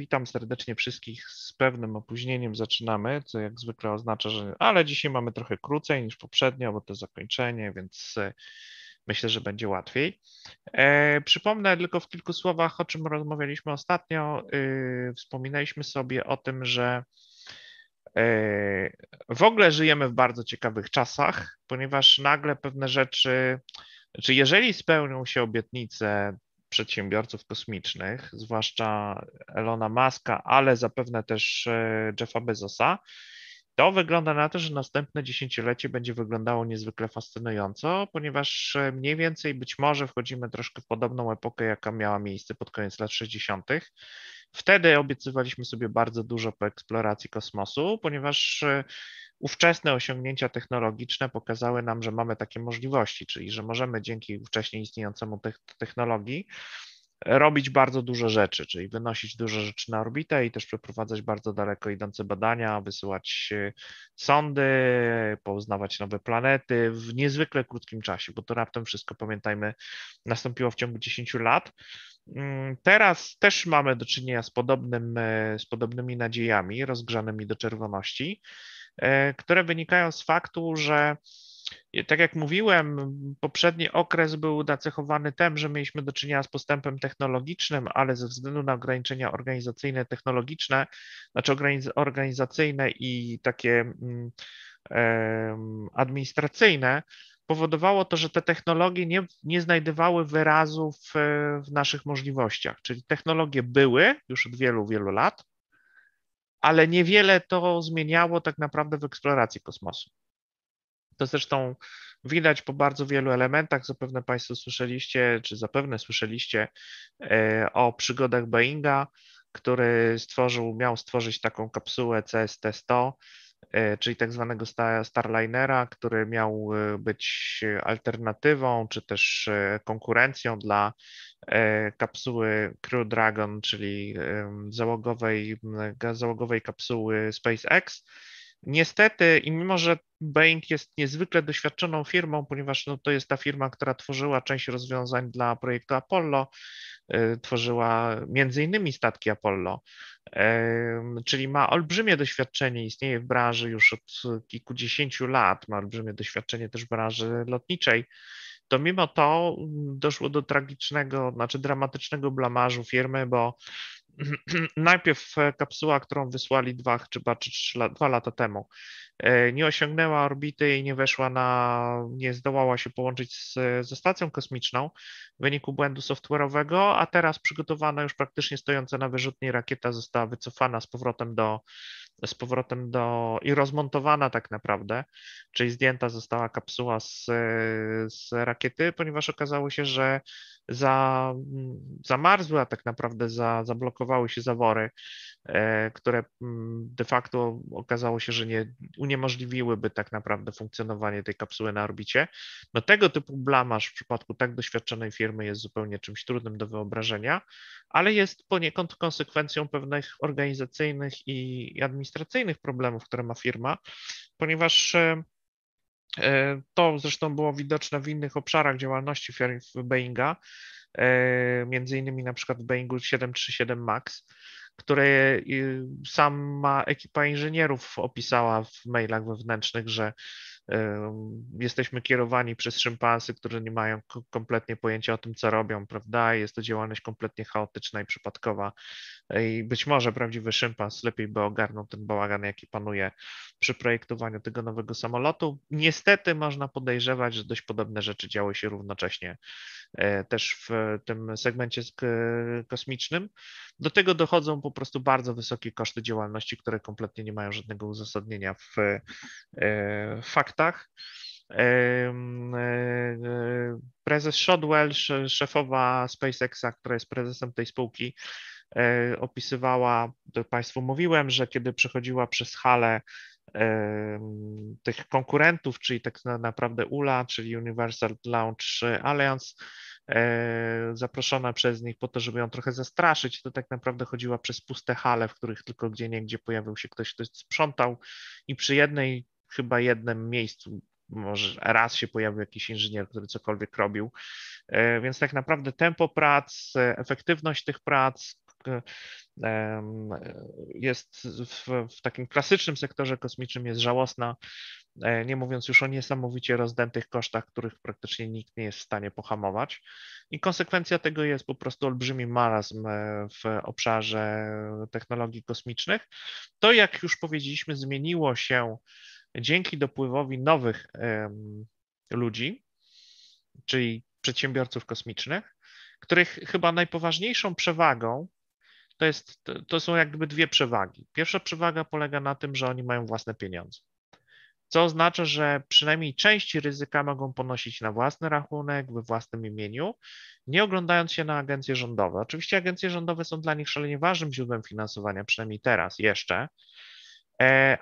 Witam serdecznie wszystkich. Z pewnym opóźnieniem zaczynamy, co jak zwykle oznacza, że. Ale dzisiaj mamy trochę krócej niż poprzednio, bo to zakończenie, więc e, myślę, że będzie łatwiej. E, przypomnę tylko w kilku słowach, o czym rozmawialiśmy ostatnio. E, wspominaliśmy sobie o tym, że w ogóle żyjemy w bardzo ciekawych czasach, ponieważ nagle pewne rzeczy, czy jeżeli spełnią się obietnice przedsiębiorców kosmicznych, zwłaszcza Elona Muska, ale zapewne też e, Jeffa Bezosa, to wygląda na to, że następne dziesięciolecie będzie wyglądało niezwykle fascynująco, ponieważ e, mniej więcej być może wchodzimy troszkę w podobną epokę, jaka miała miejsce pod koniec lat 60. Wtedy obiecywaliśmy sobie bardzo dużo po eksploracji kosmosu, ponieważ e, ówczesne osiągnięcia technologiczne pokazały nam, że mamy takie możliwości, czyli że możemy dzięki wcześniej istniejącemu technologii robić bardzo dużo rzeczy, czyli wynosić dużo rzeczy na orbitę i też przeprowadzać bardzo daleko idące badania, wysyłać e, sondy, poznawać nowe planety w niezwykle krótkim czasie, bo to raptem wszystko, pamiętajmy, nastąpiło w ciągu 10 lat. Mm, teraz też mamy do czynienia z, podobnym, e, z podobnymi nadziejami rozgrzanymi do czerwoności. E, które wynikają z faktu, że tak jak mówiłem, poprzedni okres był nacechowany tym, że mieliśmy do czynienia z postępem technologicznym, ale ze względu na ograniczenia organizacyjne, technologiczne, znaczy organizacyjne i takie mm, administracyjne, powodowało to, że te technologie nie, nie znajdowały wyrazu w, w naszych możliwościach. Czyli technologie były już od wielu, wielu lat, ale niewiele to zmieniało tak naprawdę w eksploracji kosmosu. To zresztą widać po bardzo wielu elementach. Zapewne Państwo słyszeliście, czy zapewne słyszeliście e, o przygodach Boeinga, który stworzył, miał stworzyć taką kapsułę CST-100, e, czyli tak zwanego Starlinera, który miał e, być alternatywą, czy też konkurencją dla kapsuły Crew Dragon, czyli załogowej, załogowej kapsuły SpaceX. Niestety, i mimo że Boeing jest niezwykle doświadczoną firmą, ponieważ no, to jest ta firma, która tworzyła część rozwiązań dla projektu Apollo, e, tworzyła między innymi statki Apollo, czyli ma olbrzymie doświadczenie, istnieje w branży już od kilkudziesięciu lat, ma olbrzymie doświadczenie też w branży lotniczej to mimo to doszło do tragicznego, znaczy dramatycznego blamażu firmy, bo najpierw kapsuła, którą wysłali dwa, chyba czy trzy, dwa lata temu, e, nie osiągnęła orbity i nie weszła na, nie zdołała się połączyć z, ze stacją kosmiczną w wyniku błędu software'owego, a teraz przygotowana już praktycznie stojąca na wyrzutni rakieta została wycofana z powrotem do, z powrotem do i rozmontowana tak naprawdę, czyli zdjęta została kapsuła z, z rakiety, ponieważ okazało się, że za, zamarzły, a tak naprawdę za, zablokowały się zawory, e, które mm, de facto okazało się, że nie uniemożliwiłyby tak naprawdę funkcjonowanie tej kapsuły na orbicie. No tego typu blamaż w przypadku tak doświadczonej firmy jest zupełnie czymś trudnym do wyobrażenia, ale jest poniekąd konsekwencją pewnych organizacyjnych i administracyjnych problemów, które ma firma, ponieważ e, to zresztą było widoczne w innych obszarach działalności Boeinga, e, między innymi na przykład w Boeingu 737 MAX, które sama ekipa inżynierów opisała w mailach wewnętrznych, że jesteśmy kierowani przez szympansy, którzy nie mają kompletnie pojęcia o tym, co robią, prawda? Jest to działalność kompletnie chaotyczna i przypadkowa. I być może prawdziwy szympans lepiej by ogarnął ten bałagan, jaki panuje przy projektowaniu tego nowego samolotu. Niestety można podejrzewać, że dość podobne rzeczy działy się równocześnie e, też w tym segmencie kosmicznym. Do tego dochodzą po prostu bardzo wysokie koszty działalności, które kompletnie nie mają żadnego uzasadnienia w, e, w faktach. E, prezes Shotwell, szefowa SpaceXa, która jest prezesem tej spółki, opisywała, to Państwu mówiłem, że kiedy przechodziła przez halę tych konkurentów, czyli tak naprawdę ULA, czyli Universal Launch Alliance, e, zaproszona przez nich po to, żeby ją trochę zastraszyć, to tak naprawdę chodziła przez puste hale, w których tylko gdzie niegdzie pojawił się ktoś, kto sprzątał i przy jednej, chyba jednym miejscu może raz się pojawił jakiś inżynier, który cokolwiek robił. E, więc tak naprawdę tempo prac, efektywność tych prac, jest w, w takim klasycznym sektorze kosmicznym jest żałosna, e, nie mówiąc już o niesamowicie rozdętych kosztach, których praktycznie nikt nie jest w stanie pohamować. I konsekwencja tego jest po prostu olbrzymi marazm e, w obszarze technologii kosmicznych. To, jak już powiedzieliśmy, zmieniło się dzięki dopływowi nowych ludzi, czyli przedsiębiorców kosmicznych, których chyba najpoważniejszą przewagą to, jest, to są jakby dwie przewagi. Pierwsza przewaga polega na tym, że oni mają własne pieniądze, co oznacza, że przynajmniej część ryzyka mogą ponosić na własny rachunek, we własnym imieniu, nie oglądając się na agencje rządowe. Oczywiście agencje rządowe są dla nich szalenie ważnym źródłem finansowania, przynajmniej teraz jeszcze,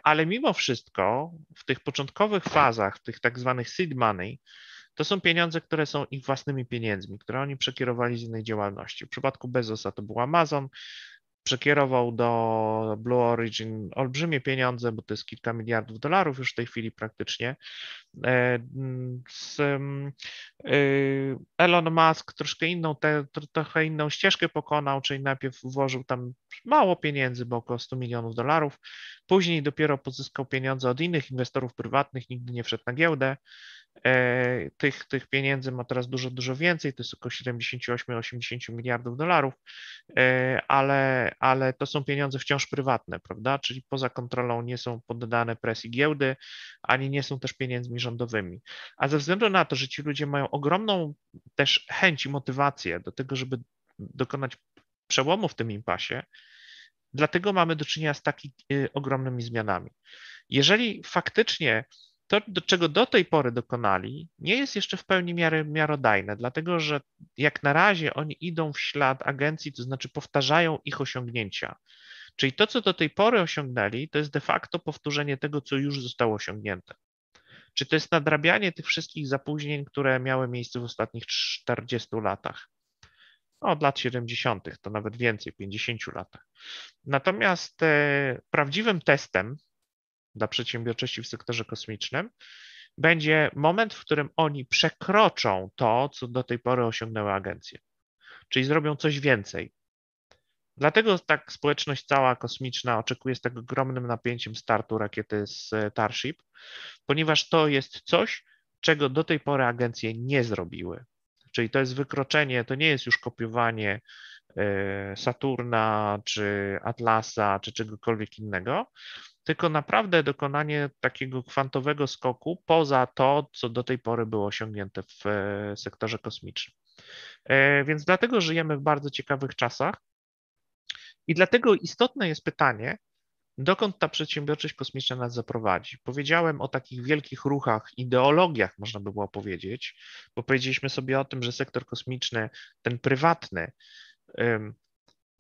ale mimo wszystko w tych początkowych fazach, tych tak zwanych seed money, to są pieniądze, które są ich własnymi pieniędzmi, które oni przekierowali z innej działalności. W przypadku Bezosa to był Amazon, przekierował do Blue Origin olbrzymie pieniądze, bo to jest kilka miliardów dolarów już w tej chwili praktycznie. E, z, e, Elon Musk troszkę inną, te, trochę inną ścieżkę pokonał, czyli najpierw włożył tam mało pieniędzy, bo około 100 milionów dolarów, później dopiero pozyskał pieniądze od innych inwestorów prywatnych, nigdy nie wszedł na giełdę tych, tych pieniędzy ma teraz dużo, dużo więcej, to jest około 78-80 miliardów dolarów, e, ale, ale to są pieniądze wciąż prywatne, prawda? Czyli poza kontrolą nie są poddane presji giełdy, ani nie są też pieniędzmi rządowymi. A ze względu na to, że ci ludzie mają ogromną też chęć i motywację do tego, żeby dokonać przełomu w tym impasie, dlatego mamy do czynienia z takimi y, ogromnymi zmianami. Jeżeli faktycznie to, do czego do tej pory dokonali, nie jest jeszcze w pełni miary, miarodajne, dlatego że jak na razie oni idą w ślad agencji, to znaczy powtarzają ich osiągnięcia. Czyli to, co do tej pory osiągnęli, to jest de facto powtórzenie tego, co już zostało osiągnięte. Czy to jest nadrabianie tych wszystkich zapóźnień, które miały miejsce w ostatnich 40 latach? No, od lat 70., to nawet więcej, 50 latach. Natomiast e, prawdziwym testem dla przedsiębiorczości w sektorze kosmicznym, będzie moment, w którym oni przekroczą to, co do tej pory osiągnęły agencje, czyli zrobią coś więcej. Dlatego tak społeczność cała kosmiczna oczekuje z tak ogromnym napięciem startu rakiety z Starship, ponieważ to jest coś, czego do tej pory agencje nie zrobiły. Czyli to jest wykroczenie, to nie jest już kopiowanie e, Saturna, czy Atlasa, czy czegokolwiek innego, tylko naprawdę dokonanie takiego kwantowego skoku poza to, co do tej pory było osiągnięte w e, sektorze kosmicznym. E, więc dlatego żyjemy w bardzo ciekawych czasach i dlatego istotne jest pytanie, dokąd ta przedsiębiorczość kosmiczna nas zaprowadzi. Powiedziałem o takich wielkich ruchach, ideologiach, można by było powiedzieć, bo powiedzieliśmy sobie o tym, że sektor kosmiczny, ten prywatny,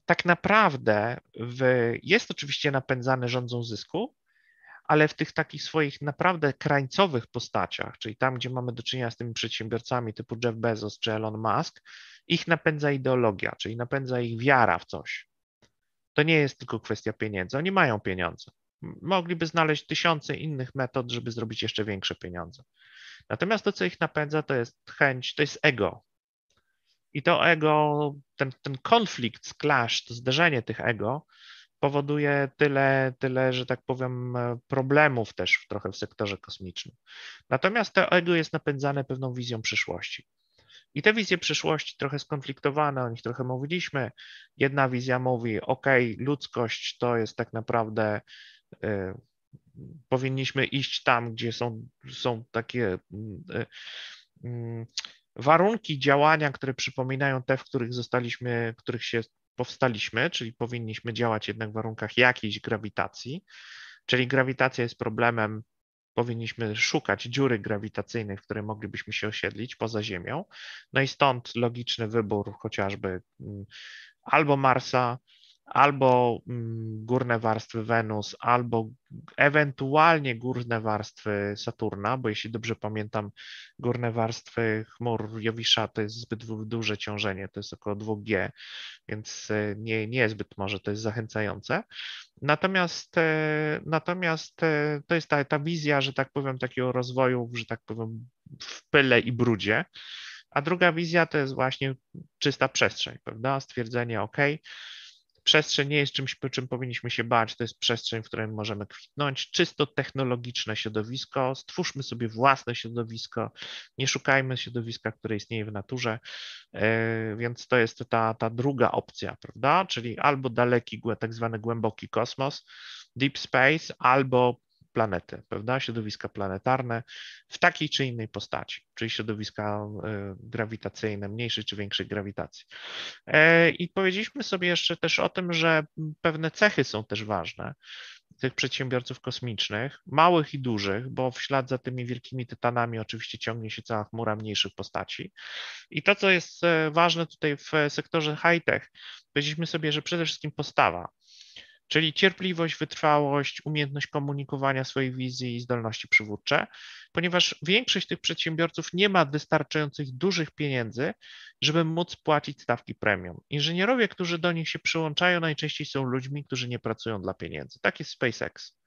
tak naprawdę w, jest oczywiście napędzany rządzą zysku, ale w tych takich swoich naprawdę krańcowych postaciach, czyli tam, gdzie mamy do czynienia z tymi przedsiębiorcami typu Jeff Bezos czy Elon Musk, ich napędza ideologia, czyli napędza ich wiara w coś. To nie jest tylko kwestia pieniędzy. Oni mają pieniądze. Mogliby znaleźć tysiące innych metod, żeby zrobić jeszcze większe pieniądze. Natomiast to, co ich napędza, to jest chęć, to jest ego. I to ego, ten, ten konflikt, clash, to zderzenie tych ego powoduje tyle, tyle, że tak powiem, problemów też trochę w sektorze kosmicznym. Natomiast to ego jest napędzane pewną wizją przyszłości. I te wizje przyszłości trochę skonfliktowane, o nich trochę mówiliśmy. Jedna wizja mówi, OK, ludzkość to jest tak naprawdę, y, powinniśmy iść tam, gdzie są, są takie y, y, warunki działania, które przypominają te, w których zostaliśmy, w których się powstaliśmy, czyli powinniśmy działać jednak w warunkach jakiejś grawitacji, czyli grawitacja jest problemem, powinniśmy szukać dziury grawitacyjnej, w której moglibyśmy się osiedlić poza Ziemią. No i stąd logiczny wybór chociażby mm, albo Marsa, albo mm, górne warstwy Wenus, albo ewentualnie górne warstwy Saturna, bo jeśli dobrze pamiętam, górne warstwy chmur Jowisza to jest zbyt duże ciążenie, to jest około 2G, więc e, nie, nie zbyt może to jest zachęcające. Natomiast, e, natomiast e, to jest ta, ta wizja, że tak powiem, takiego rozwoju, że tak powiem, w pyle i brudzie. A druga wizja to jest właśnie czysta przestrzeń, prawda? Stwierdzenie, OK, przestrzeń nie jest czymś, czym powinniśmy się bać, to jest przestrzeń, w której możemy kwitnąć, czysto technologiczne środowisko, stwórzmy sobie własne środowisko, nie szukajmy środowiska, które istnieje w naturze, e, więc to jest ta, ta druga opcja, prawda, czyli albo daleki, tak zwany głęboki kosmos, deep space, albo planety, prawda? Środowiska planetarne w takiej czy innej postaci, czyli środowiska e, grawitacyjne, mniejszej czy większej grawitacji. E, I powiedzieliśmy sobie jeszcze też o tym, że pewne cechy są też ważne tych przedsiębiorców kosmicznych, małych i dużych, bo w ślad za tymi wielkimi tytanami oczywiście ciągnie się cała chmura mniejszych postaci. I to, co jest e, ważne tutaj w sektorze high-tech, powiedzieliśmy sobie, że przede wszystkim postawa czyli cierpliwość, wytrwałość, umiejętność komunikowania swojej wizji i zdolności przywódcze, ponieważ większość tych przedsiębiorców nie ma wystarczających dużych pieniędzy, żeby móc płacić stawki premium. Inżynierowie, którzy do nich się przyłączają, najczęściej są ludźmi, którzy nie pracują dla pieniędzy. Tak jest SpaceX.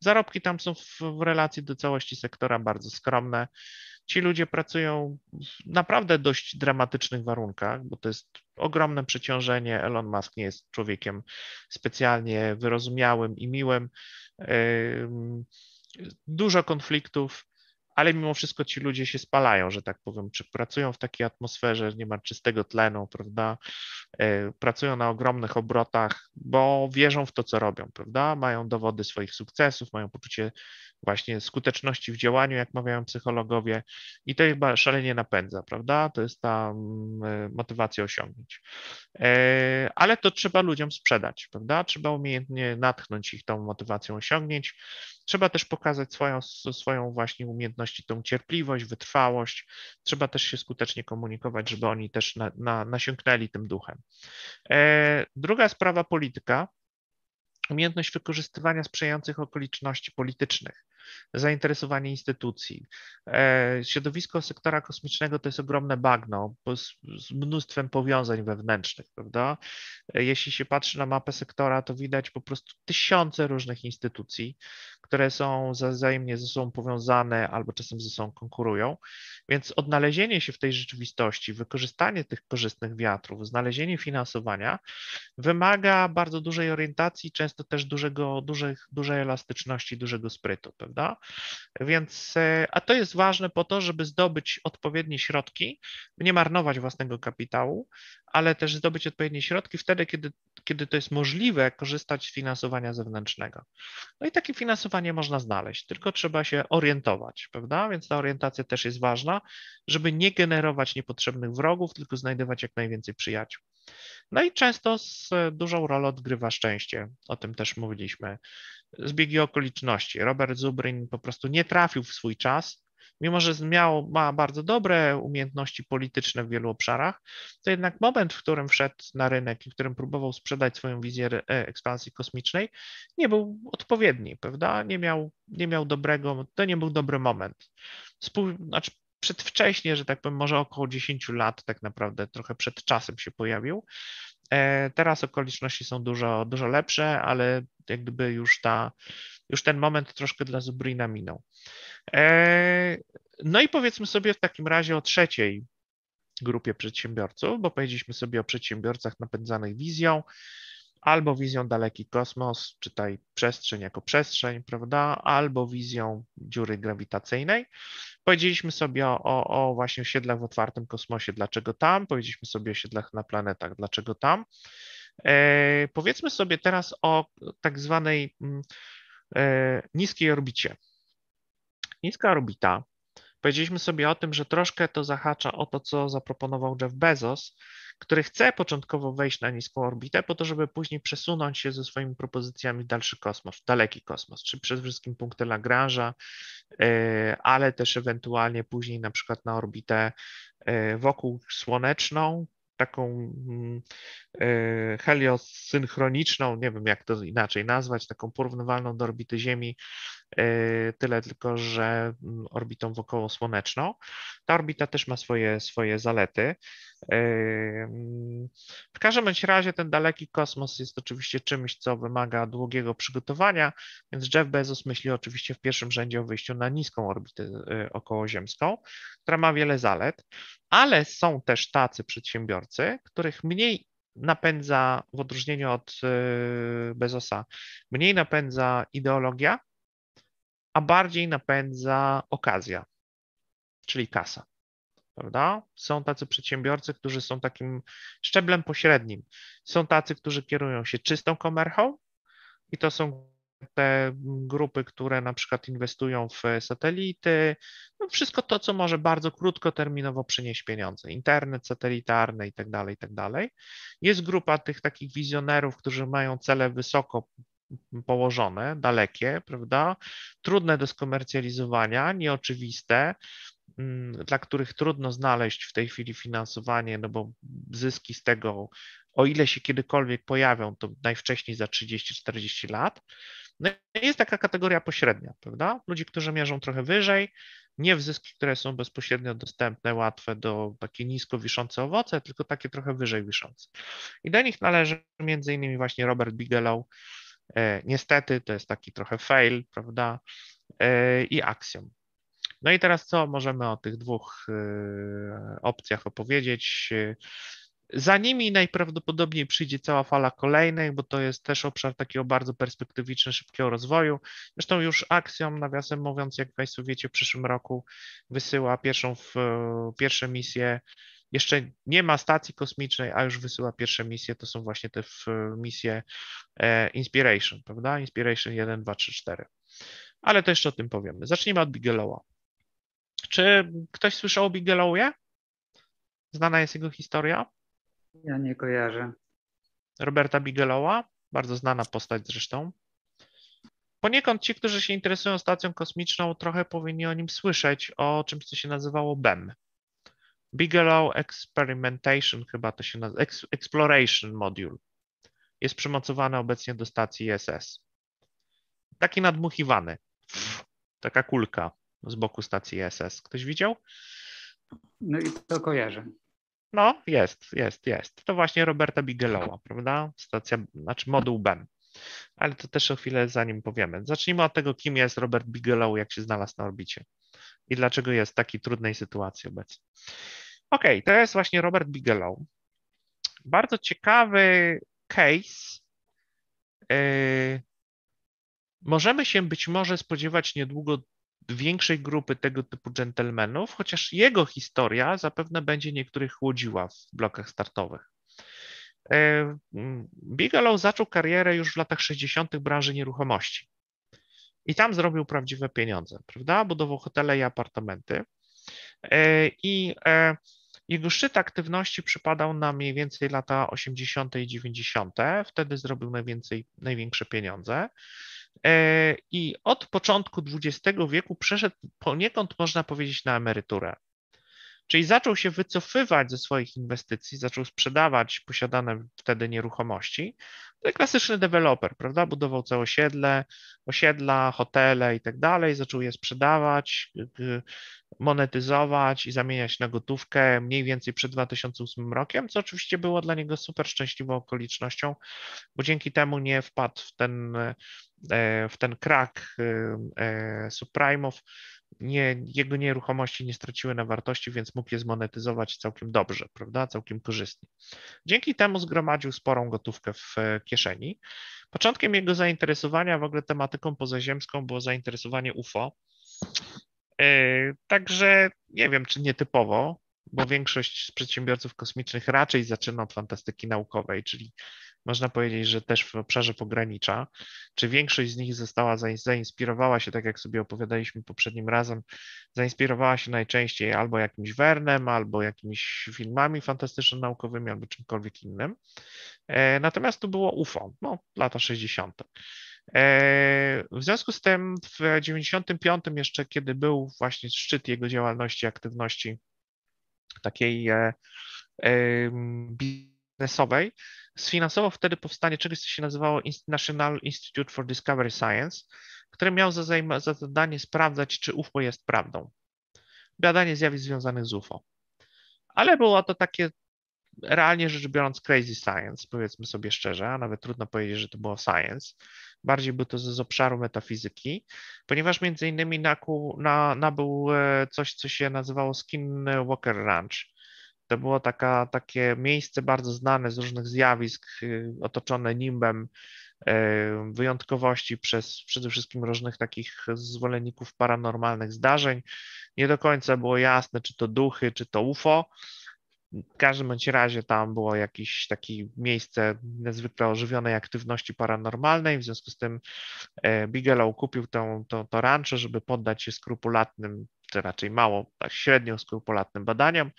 Zarobki tam są w, w relacji do całości sektora bardzo skromne. Ci ludzie pracują w naprawdę dość dramatycznych warunkach, bo to jest ogromne przeciążenie. Elon Musk nie jest człowiekiem specjalnie wyrozumiałym i miłym. Dużo konfliktów ale mimo wszystko ci ludzie się spalają, że tak powiem, czy pracują w takiej atmosferze, nie ma czystego tlenu, prawda? E, pracują na ogromnych obrotach, bo wierzą w to, co robią, prawda? Mają dowody swoich sukcesów, mają poczucie właśnie skuteczności w działaniu, jak mawiają psychologowie, i to ich szalenie napędza, prawda? To jest ta mm, e, motywacja osiągnięć. E, ale to trzeba ludziom sprzedać, prawda? Trzeba umiejętnie natchnąć ich tą motywacją osiągnięć. Trzeba też pokazać swoją, swoją właśnie umiejętności, tą cierpliwość, wytrwałość. Trzeba też się skutecznie komunikować, żeby oni też na, na, nasiąknęli tym duchem. E, druga sprawa polityka umiejętność wykorzystywania sprzyjających okoliczności politycznych zainteresowanie instytucji. E, środowisko sektora kosmicznego to jest ogromne bagno z, z mnóstwem powiązań wewnętrznych, prawda? E, jeśli się patrzy na mapę sektora, to widać po prostu tysiące różnych instytucji, które są wzajemnie ze sobą powiązane albo czasem ze sobą konkurują. Więc odnalezienie się w tej rzeczywistości, wykorzystanie tych korzystnych wiatrów, znalezienie finansowania wymaga bardzo dużej orientacji, często też dużego, dużych, dużej elastyczności, dużego sprytu, prawda? Więc, e, a to jest ważne po to, żeby zdobyć odpowiednie środki, nie marnować własnego kapitału, ale też zdobyć odpowiednie środki wtedy, kiedy, kiedy to jest możliwe, korzystać z finansowania zewnętrznego. No i takie finansowanie można znaleźć, tylko trzeba się orientować, prawda? Więc ta orientacja też jest ważna, żeby nie generować niepotrzebnych wrogów, tylko znajdować jak najwięcej przyjaciół. No i często z dużą rolę odgrywa szczęście, o tym też mówiliśmy. Zbiegi okoliczności. Robert Zubrin po prostu nie trafił w swój czas, mimo że miał, ma bardzo dobre umiejętności polityczne w wielu obszarach, to jednak moment, w którym wszedł na rynek i w którym próbował sprzedać swoją wizję e, ekspansji kosmicznej, nie był odpowiedni, prawda? Nie miał, nie miał dobrego, to nie był dobry moment. Spół, znaczy przedwcześnie, że tak powiem, może około 10 lat tak naprawdę, trochę przed czasem się pojawił. E, teraz okoliczności są dużo, dużo lepsze, ale jak gdyby już ta, już ten moment troszkę dla Zubrina minął. E, no i powiedzmy sobie w takim razie o trzeciej grupie przedsiębiorców, bo powiedzieliśmy sobie o przedsiębiorcach napędzanych wizją, albo wizją daleki kosmos, czytaj przestrzeń jako przestrzeń, prawda, albo wizją dziury grawitacyjnej. Powiedzieliśmy sobie o, o, właśnie osiedlach w otwartym kosmosie, dlaczego tam, powiedzieliśmy sobie o osiedlach na planetach, dlaczego tam. E, powiedzmy sobie teraz o tak zwanej mm, niskiej orbicie. Niska orbita Powiedzieliśmy sobie o tym, że troszkę to zahacza o to, co zaproponował Jeff Bezos, który chce początkowo wejść na niską orbitę, po to, żeby później przesunąć się ze swoimi propozycjami w dalszy kosmos, w daleki kosmos, czy przede wszystkim punkty Lagrange'a, e, ale też ewentualnie później na przykład na orbitę e, wokół słoneczną, taką mm, e, heliosynchroniczną, nie wiem jak to inaczej nazwać, taką porównywalną do orbity Ziemi, tyle tylko, że mm, orbitą wokołosłoneczną. Ta orbita też ma swoje, swoje zalety. Mm, w każdym bądź razie ten daleki kosmos jest oczywiście czymś, co wymaga długiego przygotowania, więc Jeff Bezos myśli oczywiście w pierwszym rzędzie o wyjściu na niską orbitę okołoziemską, która ma wiele zalet ale są też tacy przedsiębiorcy, których mniej napędza, w odróżnieniu od y, Bezosa, mniej napędza ideologia, a bardziej napędza okazja, czyli kasa. Prawda? Są tacy przedsiębiorcy, którzy są takim szczeblem pośrednim. Są tacy, którzy kierują się czystą komerchą i to są te grupy, które na przykład inwestują w satelity, no wszystko to, co może bardzo krótkoterminowo przynieść pieniądze, internet satelitarny i tak dalej, i tak dalej. Jest grupa tych takich wizjonerów, którzy mają cele wysoko położone, dalekie, prawda? Trudne do skomercjalizowania, nieoczywiste, mm, dla których trudno znaleźć w tej chwili finansowanie, no bo zyski z tego, o ile się kiedykolwiek pojawią, to najwcześniej za 30-40 lat. No jest taka kategoria pośrednia, prawda? Ludzi, którzy mierzą trochę wyżej, nie w zyski, które są bezpośrednio dostępne, łatwe do takie nisko wiszące owoce, tylko takie trochę wyżej wiszące. I do nich należy między innymi właśnie Robert Bigelow. E, niestety to jest taki trochę fail, prawda? E, I Axiom. No i teraz co możemy o tych dwóch e, opcjach opowiedzieć? Za nimi najprawdopodobniej przyjdzie cała fala kolejnych, bo to jest też obszar takiego bardzo perspektywiczny, szybkiego rozwoju. Zresztą już Axiom, nawiasem mówiąc, jak Państwo wiecie, w przyszłym roku wysyła pierwszą, pierwsze misje. Jeszcze nie ma stacji kosmicznej, a już wysyła pierwsze misje. To są właśnie te misje e, Inspiration, prawda? Inspiration 1, 2, 3, 4. Ale to jeszcze o tym powiemy. Zacznijmy od Bigelowa. Czy ktoś słyszał o Bigelowie? Znana jest jego historia? Ja nie kojarzę. Roberta Bigelowa, bardzo znana postać zresztą. Poniekąd ci, którzy się interesują stacją kosmiczną, trochę powinni o nim słyszeć, o czymś, co się nazywało BEM. Bigelow Experimentation, chyba to się nazywa, Exploration Module. Jest przymocowany obecnie do stacji ISS. Taki nadmuchiwany. Taka kulka z boku stacji ISS. Ktoś widział? No i to kojarzę. No, jest, jest, jest. To właśnie Roberta Bigelowa, prawda? Stacja, znaczy moduł BEM. Ale to też o chwilę zanim powiemy. Zacznijmy od tego, kim jest Robert Bigelow, jak się znalazł na orbicie i dlaczego jest w takiej trudnej sytuacji obecnie. OK, to jest właśnie Robert Bigelow. Bardzo ciekawy case. Yy, możemy się być może spodziewać niedługo większej grupy tego typu dżentelmenów, chociaż jego historia zapewne będzie niektórych chłodziła w blokach startowych. E, Bigelow zaczął karierę już w latach 60. w branży nieruchomości. I tam zrobił prawdziwe pieniądze, prawda? Budował hotele i apartamenty. E, I e, jego szczyt aktywności przypadał na mniej więcej lata 80. i 90. Wtedy zrobił najwięcej, największe pieniądze. E, I od początku XX wieku przeszedł poniekąd, można powiedzieć, na emeryturę. Czyli zaczął się wycofywać ze swoich inwestycji, zaczął sprzedawać posiadane wtedy nieruchomości. To klasyczny deweloper, prawda? Budował całe osiedle, osiedla, hotele i tak dalej, zaczął je sprzedawać, monetyzować i zamieniać na gotówkę mniej więcej przed 2008 rokiem, co oczywiście było dla niego super szczęśliwą okolicznością, bo dzięki temu nie wpadł w ten, e, w ten krak e, e, subprime'ów, nie, jego nieruchomości nie straciły na wartości, więc mógł je zmonetyzować całkiem dobrze, prawda, całkiem korzystnie. Dzięki temu zgromadził sporą gotówkę w kieszeni. Początkiem jego zainteresowania w ogóle tematyką pozaziemską było zainteresowanie UFO. E, także nie wiem, czy nietypowo, bo większość przedsiębiorców kosmicznych raczej zaczyna od fantastyki naukowej, czyli można powiedzieć, że też w obszarze pogranicza. Czy większość z nich została, zainspirowała się, tak jak sobie opowiadaliśmy poprzednim razem, zainspirowała się najczęściej albo jakimś Wernem, albo jakimiś filmami fantastyczno-naukowymi, albo czymkolwiek innym. E, natomiast tu było UFO, no, lata 60. E, w związku z tym w 95 jeszcze, kiedy był właśnie szczyt jego działalności, aktywności takiej e, biznesowej, sfinansował wtedy powstanie czegoś, co się nazywało National Institute for Discovery Science, które miało za, za zadanie sprawdzać, czy UFO jest prawdą. Badanie zjawisk związanych z UFO. Ale było to takie realnie rzecz biorąc crazy science, powiedzmy sobie szczerze, a nawet trudno powiedzieć, że to było science. Bardziej był to z, z obszaru metafizyki, ponieważ między innymi naku, na, nabył e, coś, co się nazywało Skinwalker Ranch. To było taka, takie miejsce bardzo znane z różnych zjawisk, y, otoczone nimbem y, wyjątkowości przez przede wszystkim różnych takich zwolenników paranormalnych zdarzeń. Nie do końca było jasne, czy to duchy, czy to UFO. W każdym bądź razie tam było jakieś takie miejsce niezwykle ożywionej aktywności paranormalnej, w związku z tym e, Bigelow kupił to, to, to żeby poddać się skrupulatnym, czy raczej mało, tak średnio skrupulatnym badaniom.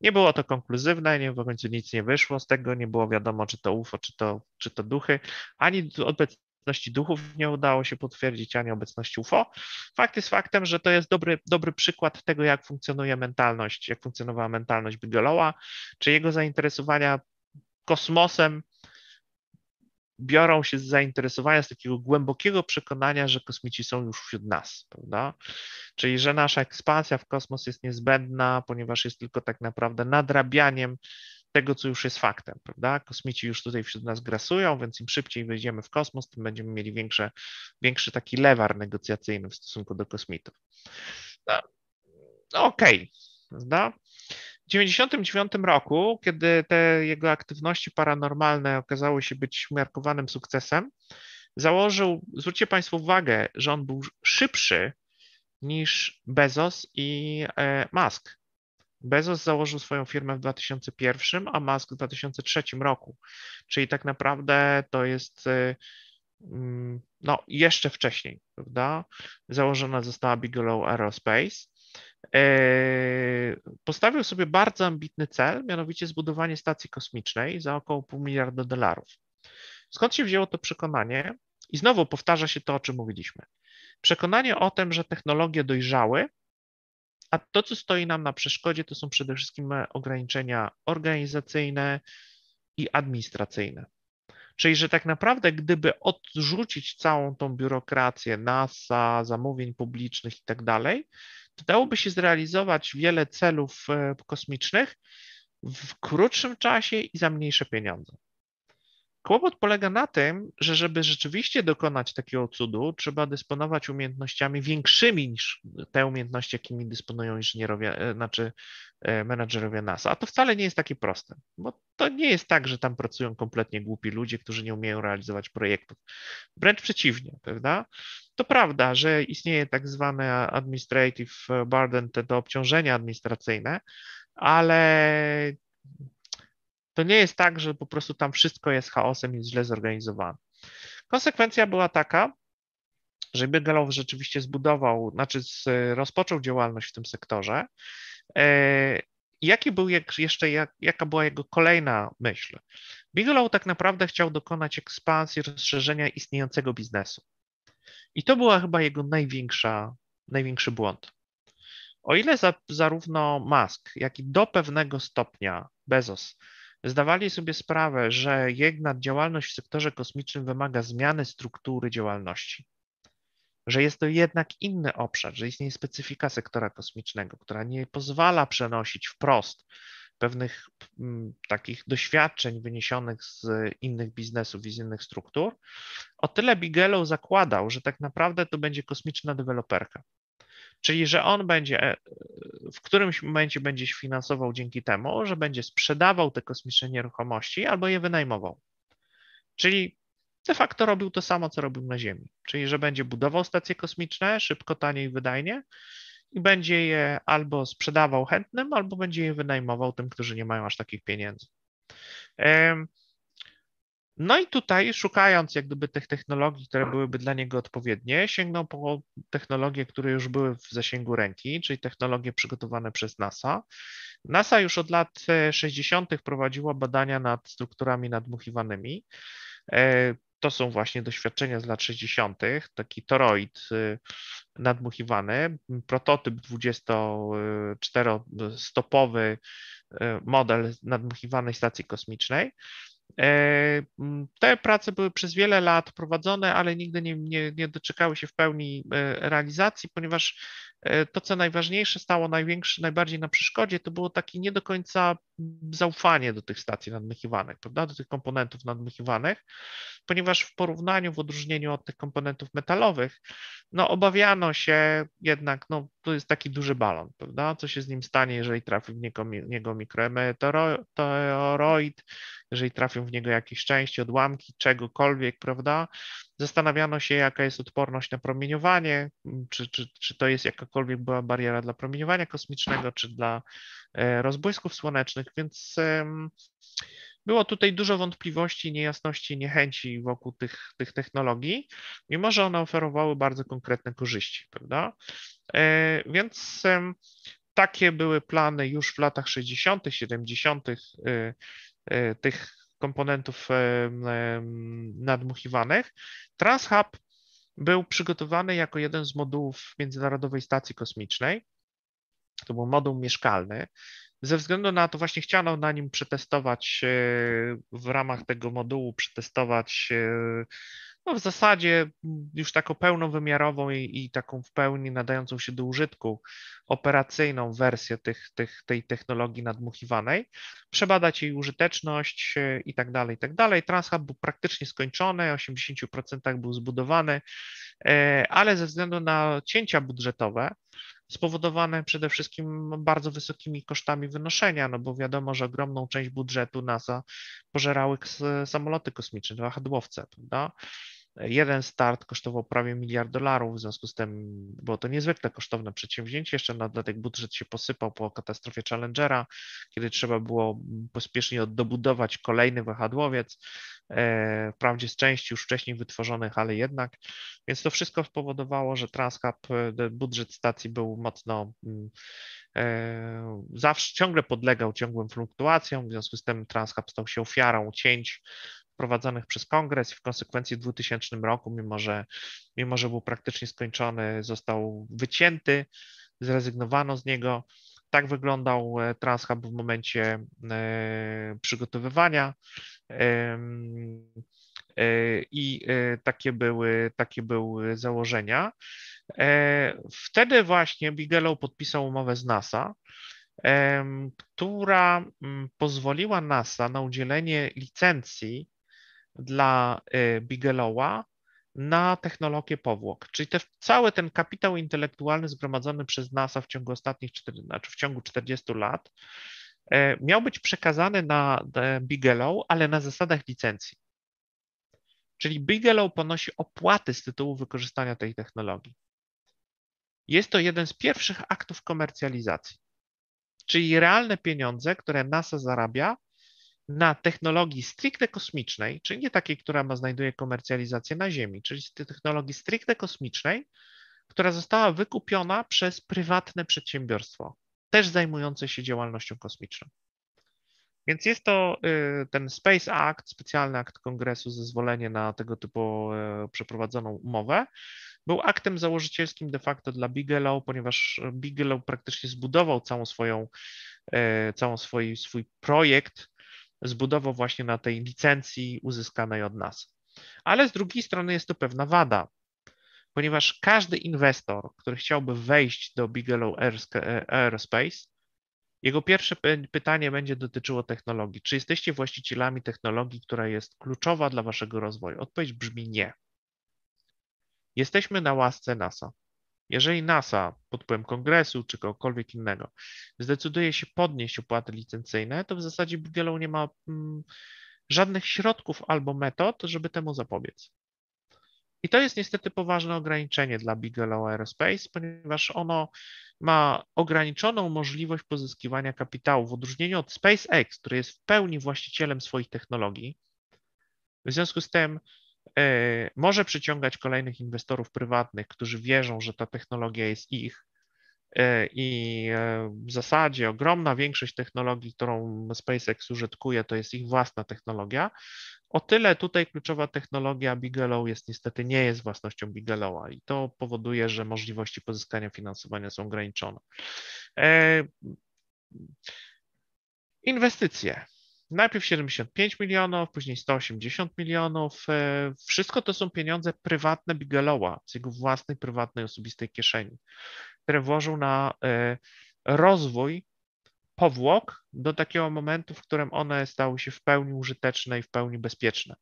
Nie było to konkluzywne, nie, w końcu nic nie wyszło z tego, nie było wiadomo, czy to UFO, czy to, czy to duchy, ani obecności duchów nie udało się potwierdzić, ani obecności UFO. Fakt jest faktem, że to jest dobry, dobry przykład tego, jak funkcjonuje mentalność, jak funkcjonowała mentalność Bigelowa, czy jego zainteresowania kosmosem biorą się z zainteresowania, z takiego głębokiego przekonania, że kosmici są już wśród nas, prawda? Czyli, że nasza ekspansja w kosmos jest niezbędna, ponieważ jest tylko tak naprawdę nadrabianiem tego, co już jest faktem, prawda? Kosmici już tutaj wśród nas grasują, więc im szybciej wejdziemy w kosmos, tym będziemy mieli większe, większy taki lewar negocjacyjny w stosunku do kosmitów. No, Okej, okay, prawda? W 1999 roku, kiedy te jego aktywności paranormalne okazały się być umiarkowanym sukcesem, założył, zwróćcie Państwo uwagę, że on był szybszy niż Bezos i e, Musk. Bezos założył swoją firmę w 2001, a Musk w 2003 roku. Czyli tak naprawdę to jest e, mm, no, jeszcze wcześniej, prawda? Założona została Bigelow Aerospace. E, postawił sobie bardzo ambitny cel, mianowicie zbudowanie stacji kosmicznej za około pół miliarda dolarów. Skąd się wzięło to przekonanie? I znowu powtarza się to, o czym mówiliśmy. Przekonanie o tym, że technologie dojrzały, a to, co stoi nam na przeszkodzie, to są przede wszystkim ograniczenia organizacyjne i administracyjne. Czyli, że tak naprawdę, gdyby odrzucić całą tą biurokrację NASA, zamówień publicznych i tak dalej, dałoby się zrealizować wiele celów e, kosmicznych w krótszym czasie i za mniejsze pieniądze. Kłopot polega na tym, że żeby rzeczywiście dokonać takiego cudu, trzeba dysponować umiejętnościami większymi niż te umiejętności, jakimi dysponują inżynierowie, e, znaczy e, menadżerowie NASA. A to wcale nie jest takie proste, bo to nie jest tak, że tam pracują kompletnie głupi ludzie, którzy nie umieją realizować projektów. Wręcz przeciwnie, prawda? To prawda, że istnieje tak zwane administrative burden, te obciążenia administracyjne, ale to nie jest tak, że po prostu tam wszystko jest chaosem i jest źle zorganizowane. Konsekwencja była taka, że Bigelow rzeczywiście zbudował, znaczy rozpoczął działalność w tym sektorze. E, jaki był jeszcze, jak, jaka była jego kolejna myśl? Bigelow tak naprawdę chciał dokonać ekspansji, rozszerzenia istniejącego biznesu. I to była chyba jego największa, największy błąd. O ile za, zarówno Musk, jak i do pewnego stopnia Bezos zdawali sobie sprawę, że jednak działalność w sektorze kosmicznym wymaga zmiany struktury działalności, że jest to jednak inny obszar, że istnieje specyfika sektora kosmicznego, która nie pozwala przenosić wprost pewnych m, mm, takich doświadczeń wyniesionych z innych biznesów i z innych struktur, o tyle Bigelow zakładał, że tak naprawdę to będzie kosmiczna deweloperka. Czyli, że on będzie e, w którymś momencie będzie się finansował dzięki temu, że będzie sprzedawał te kosmiczne nieruchomości albo je wynajmował. Czyli de facto robił to samo, co robił na Ziemi. Czyli, że będzie budował stacje kosmiczne szybko, tanie i wydajnie i będzie je albo sprzedawał chętnym, albo będzie je wynajmował tym, którzy nie mają aż takich pieniędzy. No i tutaj, szukając jak gdyby tych technologii, które byłyby dla niego odpowiednie, sięgnął po technologie, które już były w zasięgu ręki, czyli technologie przygotowane przez NASA. NASA już od lat 60. prowadziła badania nad strukturami nadmuchiwanymi. E, to są właśnie doświadczenia z lat 60., taki toroid y, nadmuchiwany, prototyp 24-stopowy y, model nadmuchiwanej stacji kosmicznej. E, te prace były przez wiele lat prowadzone, ale nigdy nie, nie, nie doczekały się w pełni e, realizacji, ponieważ e, to, co najważniejsze, stało największe, najbardziej na przeszkodzie, to było takie nie do końca zaufanie do tych stacji nadmychiwanych, prawda, do tych komponentów nadmychiwanych, ponieważ w porównaniu, w odróżnieniu od tych komponentów metalowych, no obawiano się jednak, no to jest taki duży balon, prawda? Co się z nim stanie, jeżeli trafi w niego, niego mikrometeoroid, jeżeli trafią w niego jakieś części, odłamki, czegokolwiek, prawda? Zastanawiano się, jaka jest odporność na promieniowanie, czy, czy, czy to jest jakakolwiek była bariera dla promieniowania kosmicznego, czy dla e, rozbłysków słonecznych, więc było tutaj dużo wątpliwości, niejasności, niechęci wokół tych, tych technologii, mimo że one oferowały bardzo konkretne korzyści, prawda? E, więc takie były plany już w latach 60., 70. E, e, tych komponentów nadmuchiwanych. TransHub był przygotowany jako jeden z modułów Międzynarodowej Stacji Kosmicznej. To był moduł mieszkalny. Ze względu na to właśnie chciano na nim przetestować w ramach tego modułu, przetestować no w zasadzie już taką pełnowymiarową i, i, taką w pełni nadającą się do użytku operacyjną wersję tych, tych, tej technologii nadmuchiwanej, przebadać jej użyteczność i tak dalej, i tak dalej. TransHub był praktycznie skończony, 80% był zbudowany, e, ale ze względu na cięcia budżetowe, spowodowane przede wszystkim bardzo wysokimi kosztami wynoszenia, no bo wiadomo, że ogromną część budżetu NASA pożerały samoloty kosmiczne, wahadłowce, prawda? Jeden start kosztował prawie miliard dolarów, w związku z tym było to niezwykle kosztowne przedsięwzięcie. Jeszcze na dodatek budżet się posypał po katastrofie Challengera, kiedy trzeba było pospiesznie dobudować kolejny wahadłowiec. E, wprawdzie z części już wcześniej wytworzonych, ale jednak. Więc to wszystko spowodowało, że TransHub, e, budżet stacji był mocno mm, e, zawsze ciągle podlegał ciągłym fluktuacjom, w związku z tym TransHub stał się ofiarą cięć wprowadzonych przez kongres i w konsekwencji w 2000 roku, mimo że, mimo że był praktycznie skończony, został wycięty, zrezygnowano z niego. Tak wyglądał TransHub w momencie przygotowywania i e, takie były, takie były założenia. E, wtedy właśnie Bigelow podpisał umowę z NASA, która mm, pozwoliła NASA na udzielenie licencji dla e, Bigelowa na technologię powłok. Czyli te, cały ten kapitał intelektualny zgromadzony przez NASA w ciągu ostatnich, znaczy w ciągu 40 lat E, miał być przekazany na Bigelow, ale na zasadach licencji. Czyli Bigelow ponosi opłaty z tytułu wykorzystania tej technologii. Jest to jeden z pierwszych aktów komercjalizacji, czyli realne pieniądze, które NASA zarabia na technologii stricte kosmicznej, czyli nie takiej, która ma, znajduje komercjalizację na Ziemi, czyli technologii stricte kosmicznej, która została wykupiona przez prywatne przedsiębiorstwo też zajmujące się działalnością kosmiczną. Więc jest to y, ten Space Act, specjalny akt kongresu, zezwolenie na tego typu y, przeprowadzoną umowę, był aktem założycielskim de facto dla Bigelow, ponieważ Bigelow praktycznie zbudował całą swoją, y, całą swój, swój projekt, zbudował właśnie na tej licencji uzyskanej od nas. Ale z drugiej strony jest to pewna wada, ponieważ każdy inwestor, który chciałby wejść do Bigelow Aerospace, jego pierwsze pytanie będzie dotyczyło technologii. Czy jesteście właścicielami technologii, która jest kluczowa dla waszego rozwoju? Odpowiedź brzmi nie. Jesteśmy na łasce NASA. Jeżeli NASA pod wpływem kongresu czy kogokolwiek innego zdecyduje się podnieść opłaty licencyjne, to w zasadzie Bigelow nie ma mm, żadnych środków albo metod, żeby temu zapobiec. I to jest niestety poważne ograniczenie dla Bigelow Aerospace, ponieważ ono ma ograniczoną możliwość pozyskiwania kapitału w odróżnieniu od SpaceX, który jest w pełni właścicielem swoich technologii. W związku z tym może przyciągać kolejnych inwestorów prywatnych, którzy wierzą, że ta technologia jest ich. E, I w zasadzie ogromna większość technologii, którą SpaceX użytkuje, to jest ich własna technologia, o tyle tutaj kluczowa technologia Bigelow jest niestety nie jest własnością Bigelowa i to powoduje, że możliwości pozyskania finansowania są ograniczone. E, inwestycje. Najpierw 75 milionów, później 180 milionów. E, wszystko to są pieniądze prywatne Bigelowa, z jego własnej, prywatnej, osobistej kieszeni, które włożył na e, rozwój powłok do takiego momentu, w którym one stały się w pełni użyteczne i w pełni bezpieczne.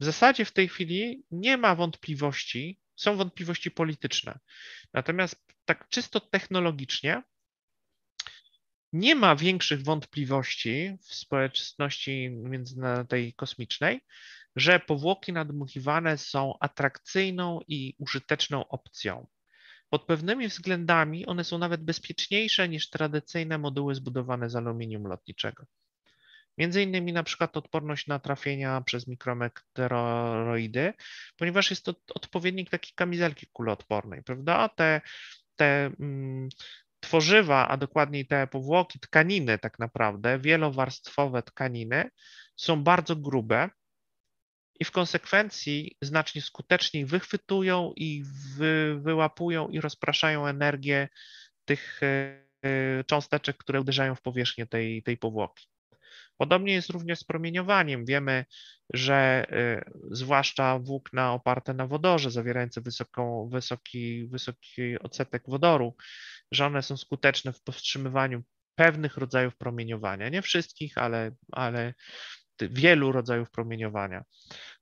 W zasadzie w tej chwili nie ma wątpliwości Są wątpliwości polityczne. Natomiast tak czysto technologicznie nie ma większych wątpliwości w społeczności tej kosmicznej, że powłoki nadmuchiwane są atrakcyjną i użyteczną opcją. Pod pewnymi względami one są nawet bezpieczniejsze niż tradycyjne moduły zbudowane z aluminium lotniczego. Między innymi na przykład odporność na trafienia przez mikrometeoroidy, ponieważ jest to odpowiednik takiej kamizelki kuloodpornej, prawda? Te, te mm, tworzywa, a dokładniej te powłoki, tkaniny tak naprawdę, wielowarstwowe tkaniny są bardzo grube i w konsekwencji znacznie skuteczniej wychwytują i wy, wyłapują i rozpraszają energię tych e, cząsteczek, które uderzają w powierzchnię tej, tej powłoki. Podobnie jest również z promieniowaniem. Wiemy, że y, zwłaszcza włókna oparte na wodorze, zawierające wysoką, wysoki, wysoki odsetek wodoru, że one są skuteczne w powstrzymywaniu pewnych rodzajów promieniowania. Nie wszystkich, ale, ale wielu rodzajów promieniowania.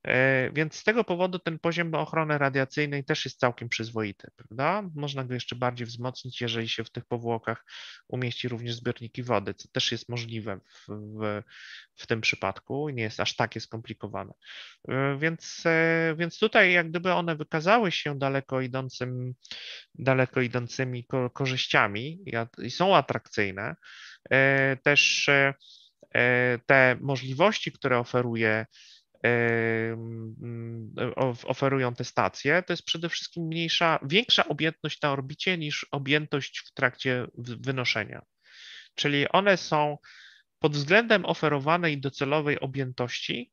E, więc z tego powodu ten poziom ochrony radiacyjnej też jest całkiem przyzwoity, prawda? Można go jeszcze bardziej wzmocnić, jeżeli się w tych powłokach umieści również zbiorniki wody, co też jest możliwe w, w, w tym przypadku i nie jest aż takie skomplikowane. E, więc, e, więc tutaj jak gdyby one wykazały się daleko idącym, daleko idącymi korzyściami i są atrakcyjne. Też te możliwości, które oferuje, oferują te stacje, to jest przede wszystkim mniejsza, większa objętność na orbicie niż objętość w trakcie wynoszenia. Czyli one są pod względem oferowanej docelowej objętości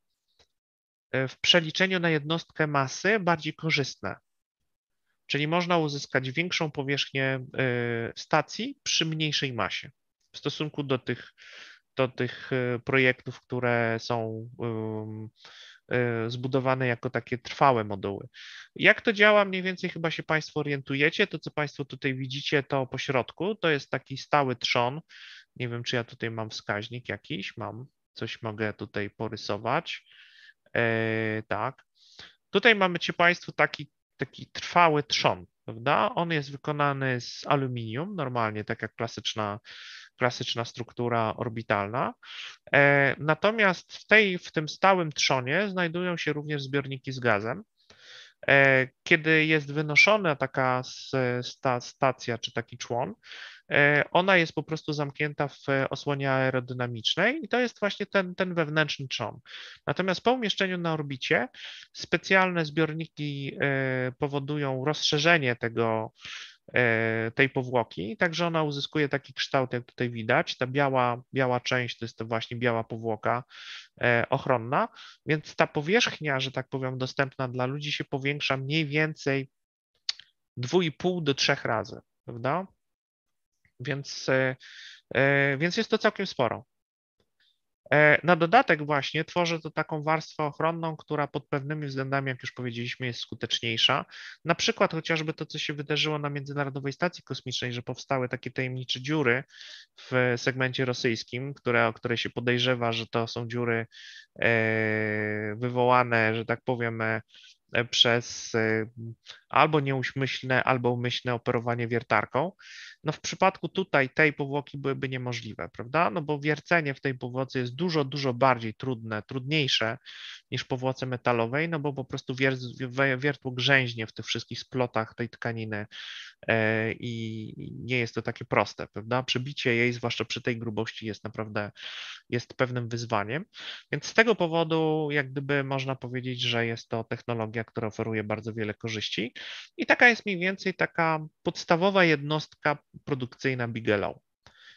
e, w przeliczeniu na jednostkę masy bardziej korzystne. Czyli można uzyskać większą powierzchnię stacji przy mniejszej masie w stosunku do tych do tych e, projektów, które są e, zbudowane jako takie trwałe moduły. Jak to działa, mniej więcej chyba się Państwo orientujecie. To, co Państwo tutaj widzicie, to po środku, to jest taki stały trzon. Nie wiem, czy ja tutaj mam wskaźnik jakiś, mam, coś mogę tutaj porysować. E, tak. Tutaj mamy Cię Państwo taki, taki trwały trzon, prawda? On jest wykonany z aluminium, normalnie tak jak klasyczna klasyczna struktura orbitalna. E, natomiast w, tej, w tym stałym trzonie znajdują się również zbiorniki z gazem. E, kiedy jest wynoszona taka stacja czy taki człon, e, ona jest po prostu zamknięta w osłonie aerodynamicznej i to jest właśnie ten, ten wewnętrzny trzon. Natomiast po umieszczeniu na orbicie specjalne zbiorniki powodują rozszerzenie tego, tej powłoki, także ona uzyskuje taki kształt, jak tutaj widać. Ta biała, biała część to jest to właśnie biała powłoka e, ochronna, więc ta powierzchnia, że tak powiem, dostępna dla ludzi się powiększa mniej więcej 2,5 do 3 razy, prawda? Więc, e, więc jest to całkiem sporo. E, na dodatek właśnie tworzy to taką warstwę ochronną, która pod pewnymi względami, jak już powiedzieliśmy, jest skuteczniejsza. Na przykład chociażby to, co się wydarzyło na Międzynarodowej Stacji Kosmicznej, że powstały takie tajemnicze dziury w segmencie rosyjskim, które, o które się podejrzewa, że to są dziury e, wywołane, że tak powiem, e, przez albo nieumyślne, albo umyślne operowanie wiertarką. No w przypadku tutaj tej powłoki byłyby niemożliwe, prawda? No bo wiercenie w tej powłoce jest dużo, dużo bardziej trudne, trudniejsze niż powłoce metalowej, no bo po prostu wiertło grzęźnie w tych wszystkich splotach tej tkaniny e, i nie jest to takie proste, prawda? Przebicie jej, zwłaszcza przy tej grubości jest naprawdę, jest pewnym wyzwaniem, więc z tego powodu jak gdyby można powiedzieć, że jest to technologia, która oferuje bardzo wiele korzyści i taka jest mniej więcej taka podstawowa jednostka produkcyjna Bigelow.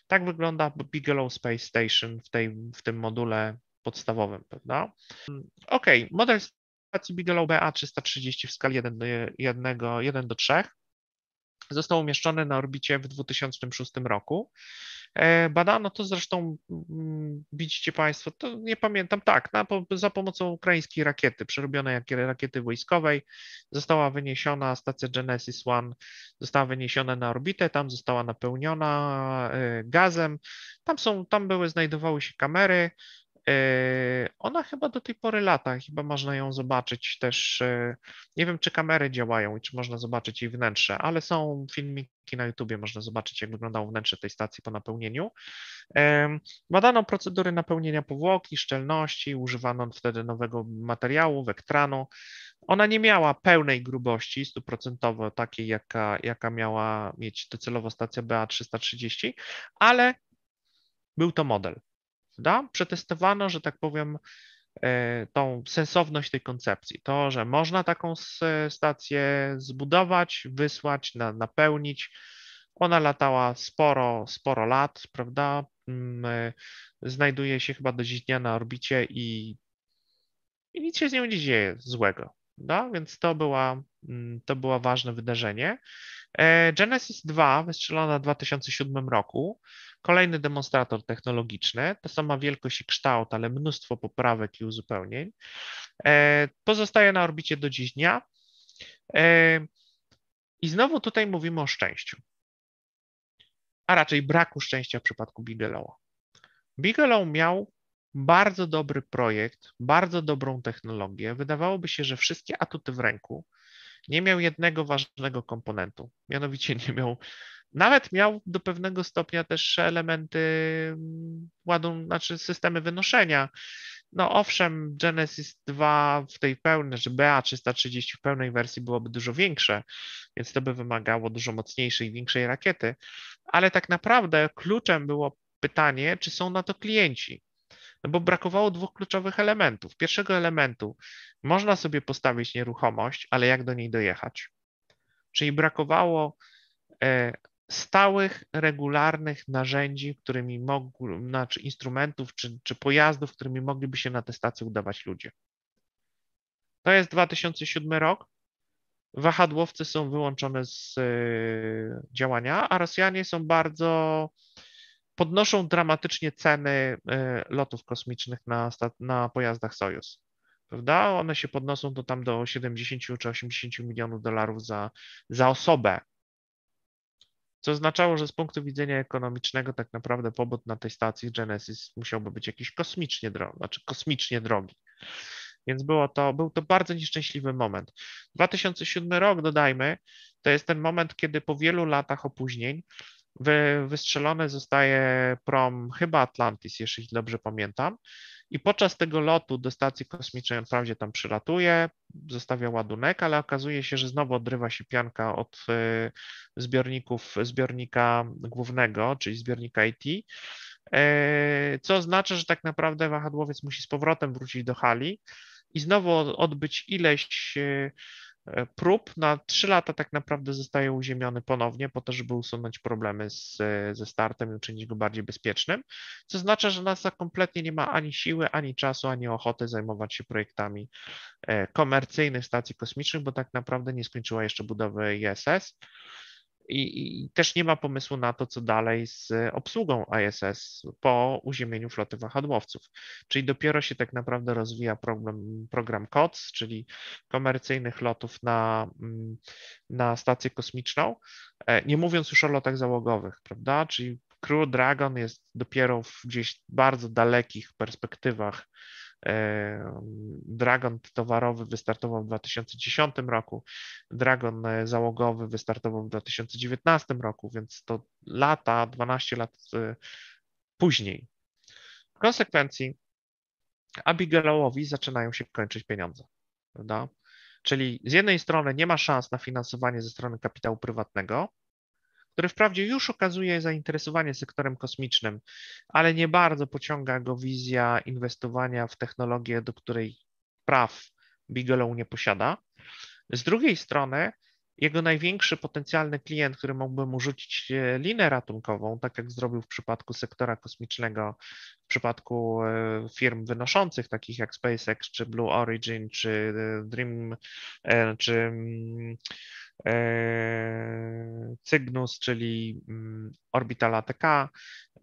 Tak wygląda Bigelow Space Station w, tej, w tym module podstawowym, prawda? Ok, model stacji Bigelow BA330 w skali 1 do, 1, 1 do 3 został umieszczony na orbicie w 2006 roku. E, badano to zresztą, mm, widzicie Państwo, to nie pamiętam, tak, na, za pomocą ukraińskiej rakiety, przerobionej jak rakiety wojskowej, została wyniesiona stacja Genesis One, została wyniesiona na orbitę, tam została napełniona e, gazem, tam są, tam były, znajdowały się kamery, Ona chyba do tej pory lata, chyba można ją zobaczyć też. Nie wiem, czy kamery działają i czy można zobaczyć jej wnętrze, ale są filmiki na YouTubie, można zobaczyć, jak wyglądało wnętrze tej stacji po napełnieniu. Badano procedury napełnienia powłoki, szczelności, używano wtedy nowego materiału, wektranu. Ona nie miała pełnej grubości, stuprocentowo takiej, jaka, jaka miała mieć docelowo stacja BA330, ale był to model. Da? Przetestowano, że tak powiem, e, tą sensowność tej koncepcji. To, że można taką stację zbudować, wysłać, na, napełnić. Ona latała sporo, sporo lat, prawda? Mm, e, znajduje się chyba do dziś dnia na orbicie i, i nic się z nią nie dzieje złego. Da? Więc to, była, mm, to było ważne wydarzenie. E, Genesis 2 wystrzelona w 2007 roku. Kolejny demonstrator technologiczny, ta sama wielkość i kształt, ale mnóstwo poprawek i uzupełnień. E, pozostaje na orbicie do dziś dnia. E, I znowu tutaj mówimy o szczęściu, a raczej braku szczęścia w przypadku Bigelowa. Bigelow miał bardzo dobry projekt, bardzo dobrą technologię. Wydawałoby się, że wszystkie atuty w ręku. Nie miał jednego ważnego komponentu, mianowicie nie miał nawet miał do pewnego stopnia też elementy mm, ładun, znaczy systemy wynoszenia. No owszem, Genesis 2 w tej pełnej, że BA330 w pełnej wersji byłoby dużo większe, więc to by wymagało dużo mocniejszej większej rakiety, ale tak naprawdę kluczem było pytanie, czy są na to klienci. No bo brakowało dwóch kluczowych elementów. Pierwszego elementu można sobie postawić nieruchomość, ale jak do niej dojechać? Czyli brakowało e, stałych, regularnych narzędzi, którymi mogły, znaczy instrumentów czy, czy pojazdów, którymi mogliby się na te stacje udawać ludzie. To jest 2007 rok. Wahadłowce są wyłączone z y, działania, a Rosjanie są bardzo podnoszą dramatycznie ceny y, lotów kosmicznych na, na pojazdach Sojus. Prawda? One się podnoszą to tam do 70 czy 80 milionów dolarów za, za osobę co oznaczało, że z punktu widzenia ekonomicznego tak naprawdę pobyt na tej stacji Genesis musiałby być jakiś kosmicznie drogi, znaczy kosmicznie drogi. Więc było to, był to bardzo nieszczęśliwy moment. 2007 rok, dodajmy, to jest ten moment, kiedy po wielu latach opóźnień wy, wystrzelony zostaje prom chyba Atlantis, jeśli dobrze pamiętam, i podczas tego lotu do stacji kosmicznej on wprawdzie tam przylatuje, zostawia ładunek, ale okazuje się, że znowu odrywa się pianka od y, zbiorników, zbiornika głównego, czyli zbiornika IT, e, co oznacza, że tak naprawdę wahadłowiec musi z powrotem wrócić do hali i znowu odbyć ileś y, prób. Na 3 lata tak naprawdę zostaje uziemiony ponownie po to, żeby usunąć problemy z, ze startem i uczynić go bardziej bezpiecznym, co oznacza, że NASA kompletnie nie ma ani siły, ani czasu, ani ochoty zajmować się projektami e, komercyjnych stacji kosmicznych, bo tak naprawdę nie skończyła jeszcze budowy ISS i, i, też nie ma pomysłu na to, co dalej z obsługą ISS po uziemieniu floty wahadłowców. Czyli dopiero się tak naprawdę rozwija program, program COTS, czyli komercyjnych lotów na, mm, na stację kosmiczną, e, nie mówiąc już o lotach załogowych, prawda? Czyli Crew Dragon jest dopiero w gdzieś bardzo dalekich perspektywach Dragon towarowy wystartował w 2010 roku, Dragon e, załogowy wystartował w 2019 roku, więc to lata, 12 lat e, później. W konsekwencji Abigailowi zaczynają się kończyć pieniądze, prawda? Czyli z jednej strony nie ma szans na finansowanie ze strony kapitału prywatnego, który wprawdzie już okazuje zainteresowanie sektorem kosmicznym, ale nie bardzo pociąga go wizja inwestowania w technologię, do której praw Bigelow nie posiada. Z drugiej strony, jego największy potencjalny klient, który mógłby mu rzucić e, linę ratunkową, tak jak zrobił w przypadku sektora kosmicznego, w przypadku e, firm wynoszących, takich jak SpaceX, czy Blue Origin, czy e, Dream, czy mm, Cygnus, czyli mm, Orbital ATK,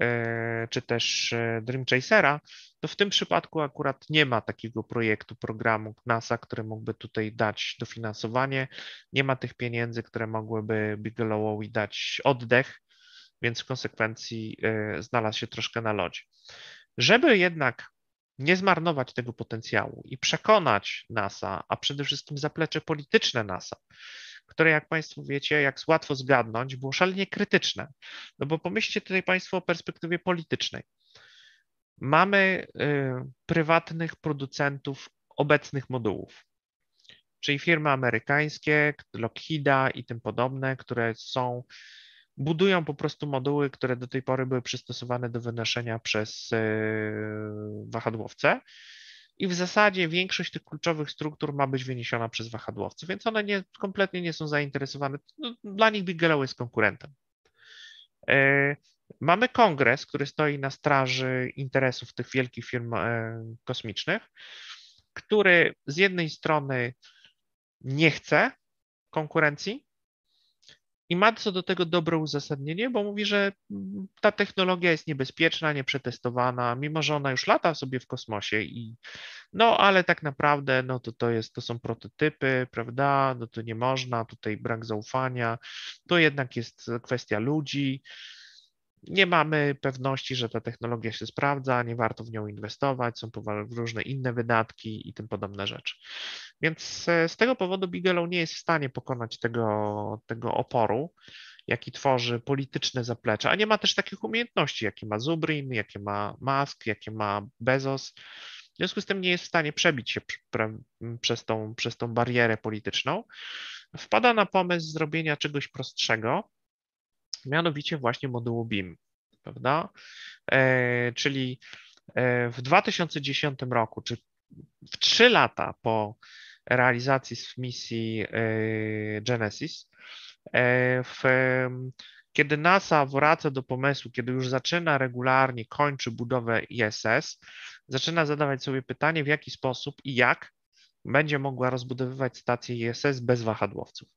e, czy też e, Dream Chasera, to w tym przypadku akurat nie ma takiego projektu, programu NASA, który mógłby tutaj dać dofinansowanie. Nie ma tych pieniędzy, które mogłyby Bigelowowi dać oddech, więc w konsekwencji znalazł się troszkę na lodzie. Żeby jednak nie zmarnować tego potencjału i przekonać NASA, a przede wszystkim zaplecze polityczne NASA, które, jak Państwo wiecie, jak łatwo zgadnąć, było szalenie krytyczne. No bo pomyślcie tutaj Państwo o perspektywie politycznej. Mamy y, prywatnych producentów obecnych modułów, czyli firmy amerykańskie, Lockheeda i tym podobne, które są budują po prostu moduły, które do tej pory były przystosowane do wynoszenia przez e, wahadłowce. I w zasadzie większość tych kluczowych struktur ma być wyniesiona przez wahadłowce, więc one nie, kompletnie nie są zainteresowane. No, dla nich Bigelow jest konkurentem. E, mamy kongres, który stoi na straży interesów tych wielkich firm e, kosmicznych, który z jednej strony nie chce konkurencji, i ma co do tego dobre uzasadnienie, bo mówi, że ta technologia jest niebezpieczna, nieprzetestowana, mimo że ona już lata sobie w kosmosie i no, ale tak naprawdę no to, to, jest, to są prototypy, prawda, no to nie można, tutaj brak zaufania, to jednak jest kwestia ludzi, nie mamy pewności, że ta technologia się sprawdza, nie warto w nią inwestować, są różne inne wydatki i tym podobne rzeczy. Więc e, z tego powodu Bigelow nie jest w stanie pokonać tego, tego oporu, jaki tworzy polityczne zaplecze, a nie ma też takich umiejętności, jakie ma Zubrin, jakie ma Musk, jakie ma Bezos. W związku z tym nie jest w stanie przebić się przez tą, przez tą barierę polityczną. Wpada na pomysł zrobienia czegoś prostszego, mianowicie właśnie modułu BIM, prawda? E, czyli e, w 2010 roku, czy w trzy lata po realizacji misji e, Genesis, w, kiedy NASA wraca do pomysłu, kiedy już zaczyna regularnie, kończy budowę ISS, zaczyna zadawać sobie pytanie, w jaki sposób i jak będzie mogła rozbudowywać stację ISS bez wahadłowców.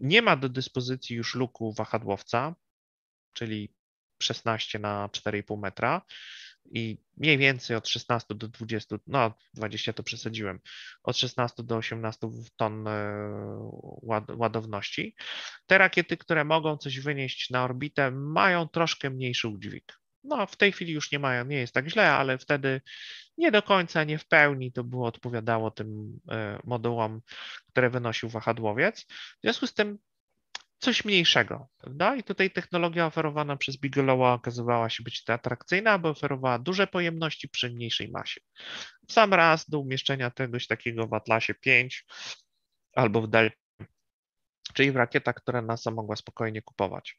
Nie ma do dyspozycji już luku wahadłowca, czyli 16 na 4,5 metra i mniej więcej od 16 do 20, no 20 to przesadziłem, od 16 do 18 ton e, ładowności. Te rakiety, które mogą coś wynieść na orbitę, mają troszkę mniejszy udźwig. No, w tej chwili już nie mają, nie jest tak źle, ale wtedy nie do końca, nie w pełni to było odpowiadało tym e, modułom, które wynosił wahadłowiec. W związku z tym coś mniejszego, prawda? I tutaj technologia oferowana przez Bigelowa okazywała się być atrakcyjna, bo oferowała duże pojemności przy mniejszej masie. W sam raz do umieszczenia czegoś takiego w Atlasie 5 albo w Delta, czyli w rakietach, które NASA mogła spokojnie kupować.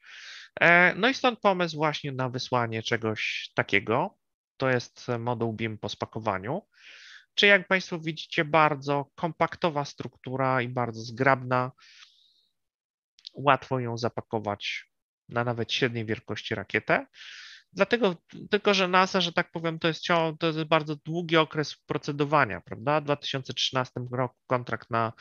E, no i stąd pomysł właśnie na wysłanie czegoś takiego. To jest moduł BIM po spakowaniu. Czy jak Państwo widzicie, bardzo kompaktowa struktura i bardzo zgrabna. Łatwo ją zapakować na nawet średniej wielkości rakietę. Dlatego tylko, że NASA, że tak powiem, to jest, to jest bardzo długi okres procedowania, prawda? W 2013 roku kontrakt na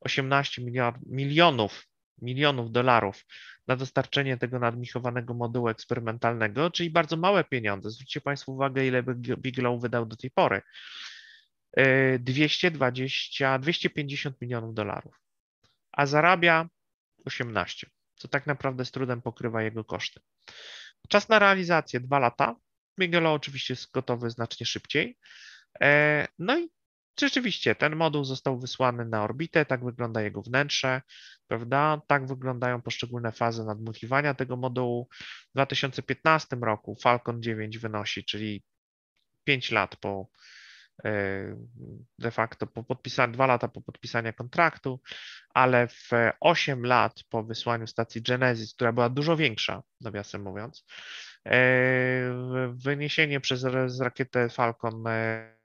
18 miliard, milionów, milionów dolarów na dostarczenie tego nadmichowanego modułu eksperymentalnego, czyli bardzo małe pieniądze. Zwróćcie Państwo uwagę, ile Bigelow wydał do tej pory. 220, 250 milionów dolarów, a zarabia 18, co tak naprawdę z trudem pokrywa jego koszty. Czas na realizację dwa lata. Bigelow oczywiście jest gotowy znacznie szybciej. E, no i rzeczywiście ten moduł został wysłany na orbitę, tak wygląda jego wnętrze, prawda? Tak wyglądają poszczególne fazy nadmuchiwania tego modułu. W 2015 roku Falcon 9 wynosi, czyli 5 lat po de facto po podpisaniu, dwa lata po podpisaniu kontraktu, ale w 8 lat po wysłaniu stacji Genesis, która była dużo większa, nawiasem mówiąc, e, wyniesienie przez rakietę Falcon e,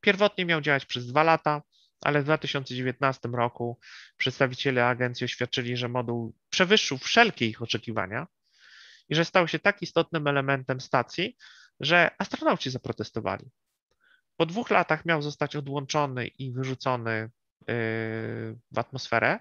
pierwotnie miał działać przez dwa lata, ale w 2019 roku przedstawiciele agencji oświadczyli, że moduł przewyższył wszelkie ich oczekiwania i że stał się tak istotnym elementem stacji, że astronauci zaprotestowali. Po dwóch latach miał zostać odłączony i wyrzucony y, w atmosferę,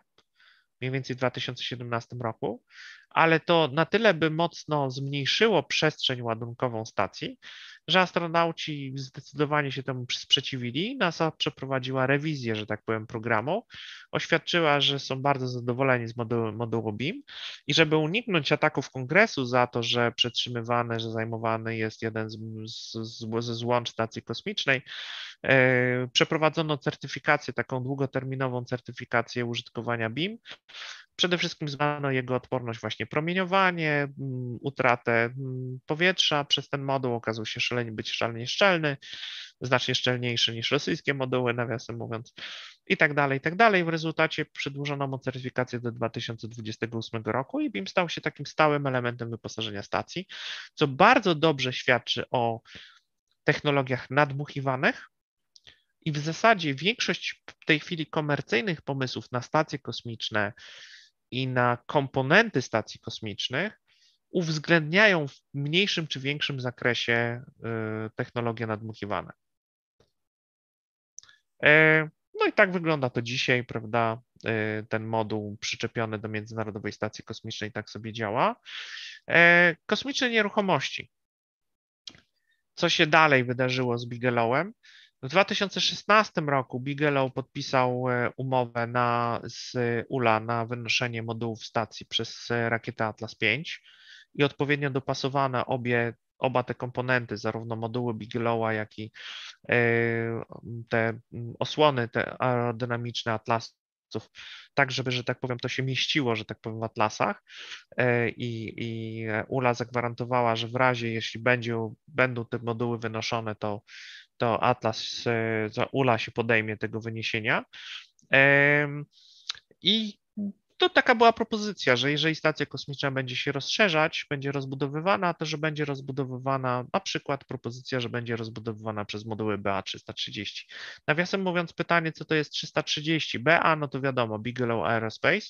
mniej więcej w 2017 roku, ale to na tyle by mocno zmniejszyło przestrzeń ładunkową stacji, że astronauci zdecydowanie się temu sprzeciwili. NASA przeprowadziła rewizję, że tak powiem, programu. Oświadczyła, że są bardzo zadowoleni z modułu, modułu BIM i żeby uniknąć ataków kongresu za to, że przetrzymywany, że zajmowany jest jeden ze złącz stacji kosmicznej, e, przeprowadzono certyfikację, taką długoterminową certyfikację użytkowania BIM. Przede wszystkim zbadano jego odporność właśnie promieniowanie, mm, utratę mm, powietrza przez ten moduł. Okazał się szalenie, być szalenie szczelny, znacznie szczelniejszy niż rosyjskie moduły, nawiasem mówiąc, i tak dalej, i tak dalej. W rezultacie przedłużono mu certyfikację do 2028 roku i BIM stał się takim stałym elementem wyposażenia stacji, co bardzo dobrze świadczy o technologiach nadmuchiwanych, i w zasadzie większość w tej chwili komercyjnych pomysłów na stacje kosmiczne, i na komponenty stacji kosmicznych uwzględniają w mniejszym czy większym zakresie y, technologie nadmuchiwane. E, no i tak wygląda to dzisiaj, prawda? E, ten moduł przyczepiony do Międzynarodowej Stacji Kosmicznej tak sobie działa. E, kosmiczne nieruchomości. Co się dalej wydarzyło z Bigelowem? W 2016 roku Bigelow podpisał e, umowę na, z ULA na wynoszenie modułów stacji przez e, rakietę Atlas V i odpowiednio dopasowane obie, oba te komponenty, zarówno moduły Bigelowa, jak i e, te osłony te aerodynamiczne Atlasów, tak żeby, że tak powiem, to się mieściło, że tak powiem, w atlasach. I, i ULA zagwarantowała, że w razie, jeśli będzie, będą te moduły wynoszone, to to Atlas, za ULA się podejmie tego wyniesienia. I to taka była propozycja, że jeżeli stacja kosmiczna będzie się rozszerzać, będzie rozbudowywana, to że będzie rozbudowywana, na przykład propozycja, że będzie rozbudowywana przez moduły BA330. Nawiasem mówiąc, pytanie, co to jest 330? BA, no to wiadomo, Bigelow Aerospace.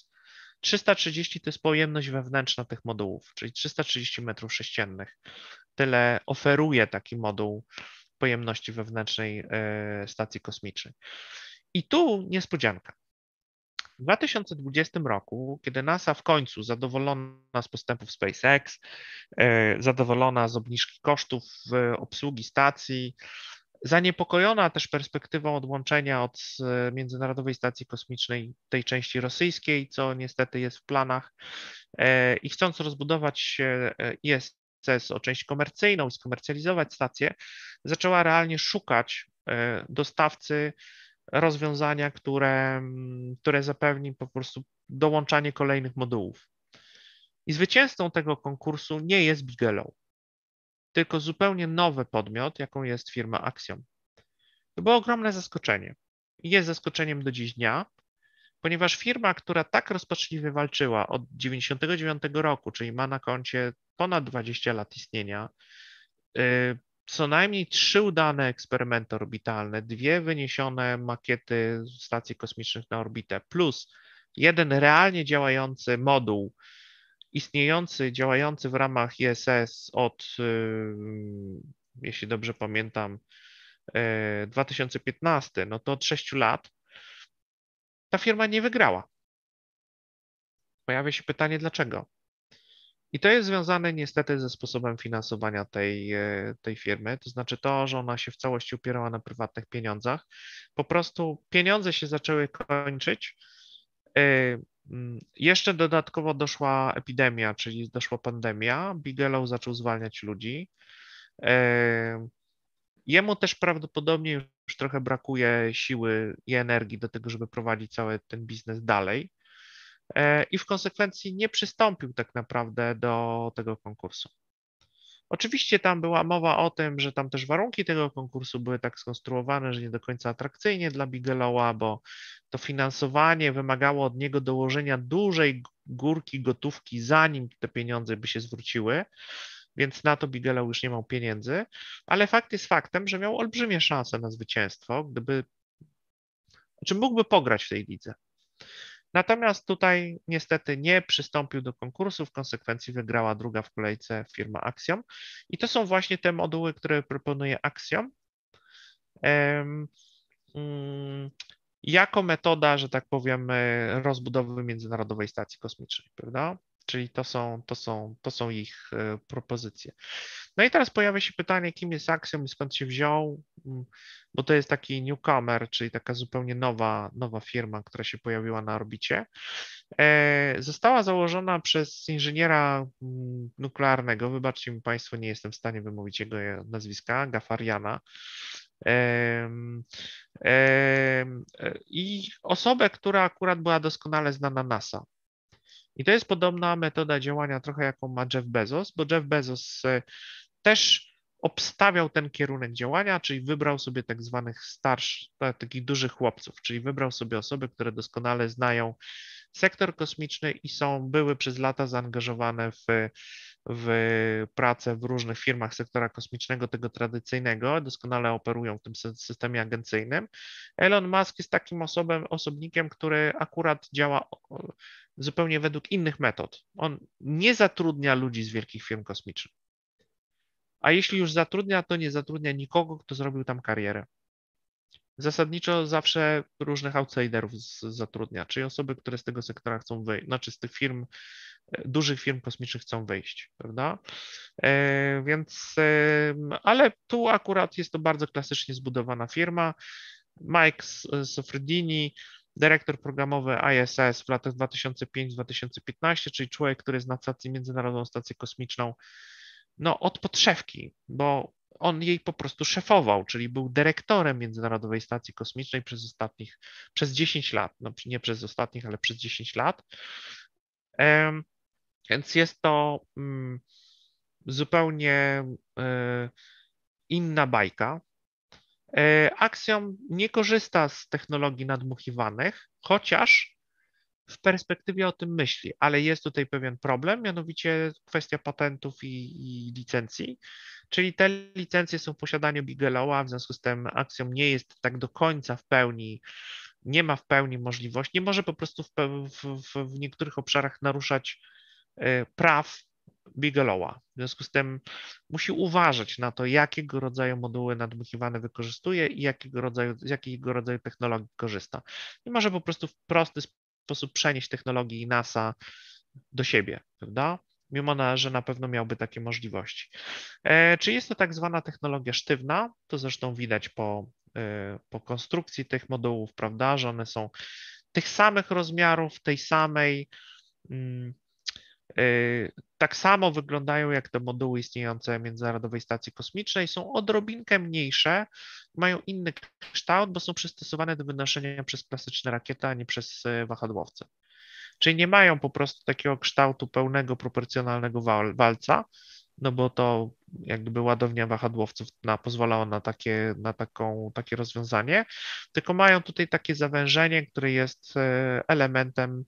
330 to jest pojemność wewnętrzna tych modułów, czyli 330 metrów sześciennych. Tyle oferuje taki moduł pojemności wewnętrznej e, stacji kosmicznej. I tu niespodzianka. W 2020 roku, kiedy NASA w końcu zadowolona z postępów SpaceX, e, zadowolona z obniżki kosztów obsługi stacji, zaniepokojona też perspektywą odłączenia od e, Międzynarodowej Stacji Kosmicznej tej części rosyjskiej, co niestety jest w planach, i chcąc rozbudować IS, o część komercyjną, skomercjalizować stację, zaczęła realnie szukać e, dostawcy rozwiązania, które, które zapewni po prostu dołączanie kolejnych modułów. I zwycięzcą tego konkursu nie jest Bigelow, tylko zupełnie nowy podmiot, jaką jest firma Axiom. To było ogromne zaskoczenie. Jest zaskoczeniem do dziś dnia, ponieważ firma, która tak rozpaczliwie walczyła od 1999 roku, czyli ma na koncie ponad 20 lat istnienia, y, co najmniej trzy udane eksperymenty orbitalne, dwie wyniesione makiety stacji kosmicznych na orbitę, plus jeden realnie działający moduł, istniejący, działający w ramach ISS od, y, jeśli dobrze pamiętam, 2015, y, no to od 6 lat, ta firma nie wygrała. Pojawia się pytanie, dlaczego? I to jest związane niestety ze sposobem finansowania tej, e, tej firmy, to znaczy to, że ona się w całości opierała na prywatnych pieniądzach. Po prostu pieniądze się zaczęły kończyć. E, mm, jeszcze dodatkowo doszła epidemia, czyli doszła pandemia. Bigelow zaczął zwalniać ludzi. E, jemu też prawdopodobnie już trochę brakuje siły i energii do tego, żeby prowadzić cały ten biznes dalej. E, i w konsekwencji nie przystąpił tak naprawdę do tego konkursu. Oczywiście tam była mowa o tym, że tam też warunki tego konkursu były tak skonstruowane, że nie do końca atrakcyjnie dla Bigelowa, bo to finansowanie wymagało od niego dołożenia dużej górki gotówki, zanim te pieniądze by się zwróciły, więc na to Bigelow już nie miał pieniędzy, ale fakt jest faktem, że miał olbrzymie szanse na zwycięstwo, gdyby, czy mógłby pograć w tej lidze. Natomiast tutaj niestety nie przystąpił do konkursu, w konsekwencji wygrała druga w kolejce firma Axiom. I to są właśnie te moduły, które proponuje Axiom. Mm, jako metoda, że tak powiem, rozbudowy Międzynarodowej Stacji Kosmicznej, prawda? Czyli to są, to są, to są ich e, propozycje. No i teraz pojawia się pytanie, kim jest Axiom i skąd się wziął, mm, bo to jest taki newcomer, czyli taka zupełnie nowa, nowa firma, która się pojawiła na orbicie. E, została założona przez inżyniera mm, nuklearnego, wybaczcie mi Państwo, nie jestem w stanie wymówić jego nazwiska, Gafariana. I osobę, która akurat była doskonale znana NASA. I to jest podobna metoda działania trochę jaką ma Jeff Bezos, bo Jeff Bezos e, też obstawiał ten kierunek działania, czyli wybrał sobie tak zwanych starszych, takich dużych chłopców, czyli wybrał sobie osoby, które doskonale znają sektor kosmiczny i są, były przez lata zaangażowane w, w pracę w różnych firmach sektora kosmicznego, tego tradycyjnego, doskonale operują w tym systemie agencyjnym. Elon Musk jest takim osobem, osobnikiem, który akurat działa zupełnie według innych metod. On nie zatrudnia ludzi z wielkich firm kosmicznych. A jeśli już zatrudnia, to nie zatrudnia nikogo, kto zrobił tam karierę. Zasadniczo zawsze różnych outsiderów zatrudnia, czyli osoby, które z tego sektora chcą wyjść, znaczy z tych firm, e, dużych firm kosmicznych chcą wyjść, prawda? E, więc, e, ale tu akurat jest to bardzo klasycznie zbudowana firma. Mike Sofredini, dyrektor programowy ISS w latach 2005-2015, czyli człowiek, który zna stację, Międzynarodową Stację Kosmiczną, no od podszewki, bo on jej po prostu szefował, czyli był dyrektorem Międzynarodowej Stacji Kosmicznej przez ostatnich, przez 10 lat, no nie przez ostatnich, ale przez 10 lat. Więc jest to mm, zupełnie e, inna bajka. E, Axiom nie korzysta z technologii nadmuchiwanych, chociaż w perspektywie o tym myśli, ale jest tutaj pewien problem, mianowicie kwestia patentów i, i licencji, czyli te licencje są w posiadaniu Bigelowa, w związku z tym Axiom nie jest tak do końca w pełni, nie ma w pełni możliwości, nie może po prostu w, w, w niektórych obszarach naruszać e, praw Bigelowa. W związku z tym musi uważać na to, jakiego rodzaju moduły nadmuchiwane wykorzystuje i jakiego rodzaju, z jakiego rodzaju technologii korzysta. Nie może po prostu w prosty sposób przenieść technologii NASA do siebie, prawda? Mimo, na, że na pewno miałby takie możliwości. E, czy jest to tak zwana technologia sztywna? To zresztą widać po, e, po konstrukcji tych modułów, prawda, że one są tych samych rozmiarów, tej samej mm, Y, tak samo wyglądają jak te moduły istniejące w Międzynarodowej Stacji Kosmicznej, są odrobinkę mniejsze, mają inny kształt, bo są przystosowane do wynoszenia przez klasyczne rakiety, a nie przez y, wahadłowce. Czyli nie mają po prostu takiego kształtu pełnego, proporcjonalnego walca, no bo to jak gdyby ładownia wahadłowców na, pozwalała na, takie, na taką, takie rozwiązanie, tylko mają tutaj takie zawężenie, które jest y, elementem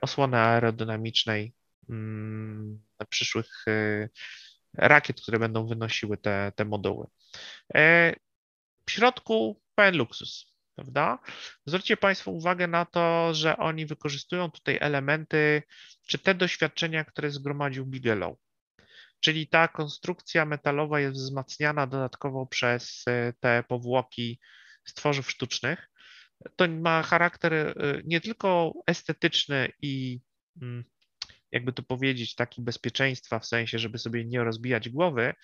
osłony aerodynamicznej przyszłych y, rakiet, które będą wynosiły te, te moduły. E, w środku pełen luksus, prawda? Zwróćcie Państwo uwagę na to, że oni wykorzystują tutaj elementy, czy te doświadczenia, które zgromadził Bigelow. Czyli ta konstrukcja metalowa jest wzmacniana dodatkowo przez y, te powłoki z tworzyw sztucznych. To ma charakter nie tylko estetyczny i mm, jakby to powiedzieć, taki bezpieczeństwa, w sensie, żeby sobie nie rozbijać głowy,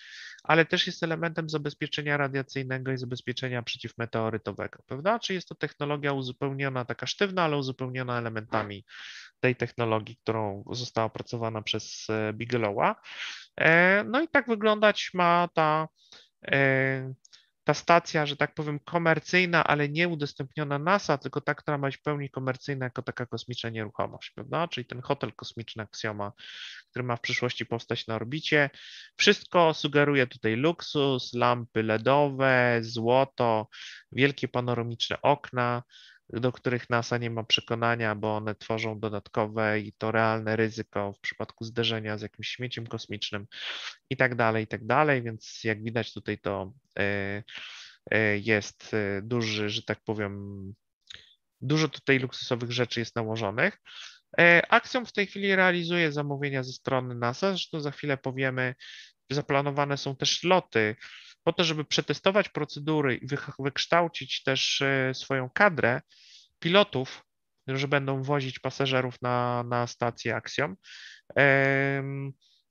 ale też jest elementem zabezpieczenia radiacyjnego i zabezpieczenia przeciwmeteorytowego, prawda? Czy jest to technologia uzupełniona, taka sztywna, ale uzupełniona elementami tej technologii, którą została opracowana przez e, Bigelowa. E, no i tak wyglądać ma ta e, ta stacja, że tak powiem, komercyjna, ale nie udostępniona NASA, tylko ta, która ma być w pełni komercyjna jako taka kosmiczna nieruchomość, prawda? Czyli ten hotel kosmiczny Axioma, który ma w przyszłości powstać na orbicie. Wszystko sugeruje tutaj luksus, lampy LEDowe, złoto, wielkie panoramiczne okna, do których NASA nie ma przekonania, bo one tworzą dodatkowe i to realne ryzyko w przypadku zderzenia z jakimś śmieciem kosmicznym i tak dalej, i tak dalej. Więc jak widać tutaj to e, e, jest e, duży, że tak powiem, dużo tutaj luksusowych rzeczy jest nałożonych. Axiom w tej chwili realizuje zamówienia ze strony NASA, zresztą za chwilę powiemy, zaplanowane są też loty po to, żeby przetestować procedury i wykształcić też e, swoją kadrę pilotów że będą wozić pasażerów na, na stację Axiom.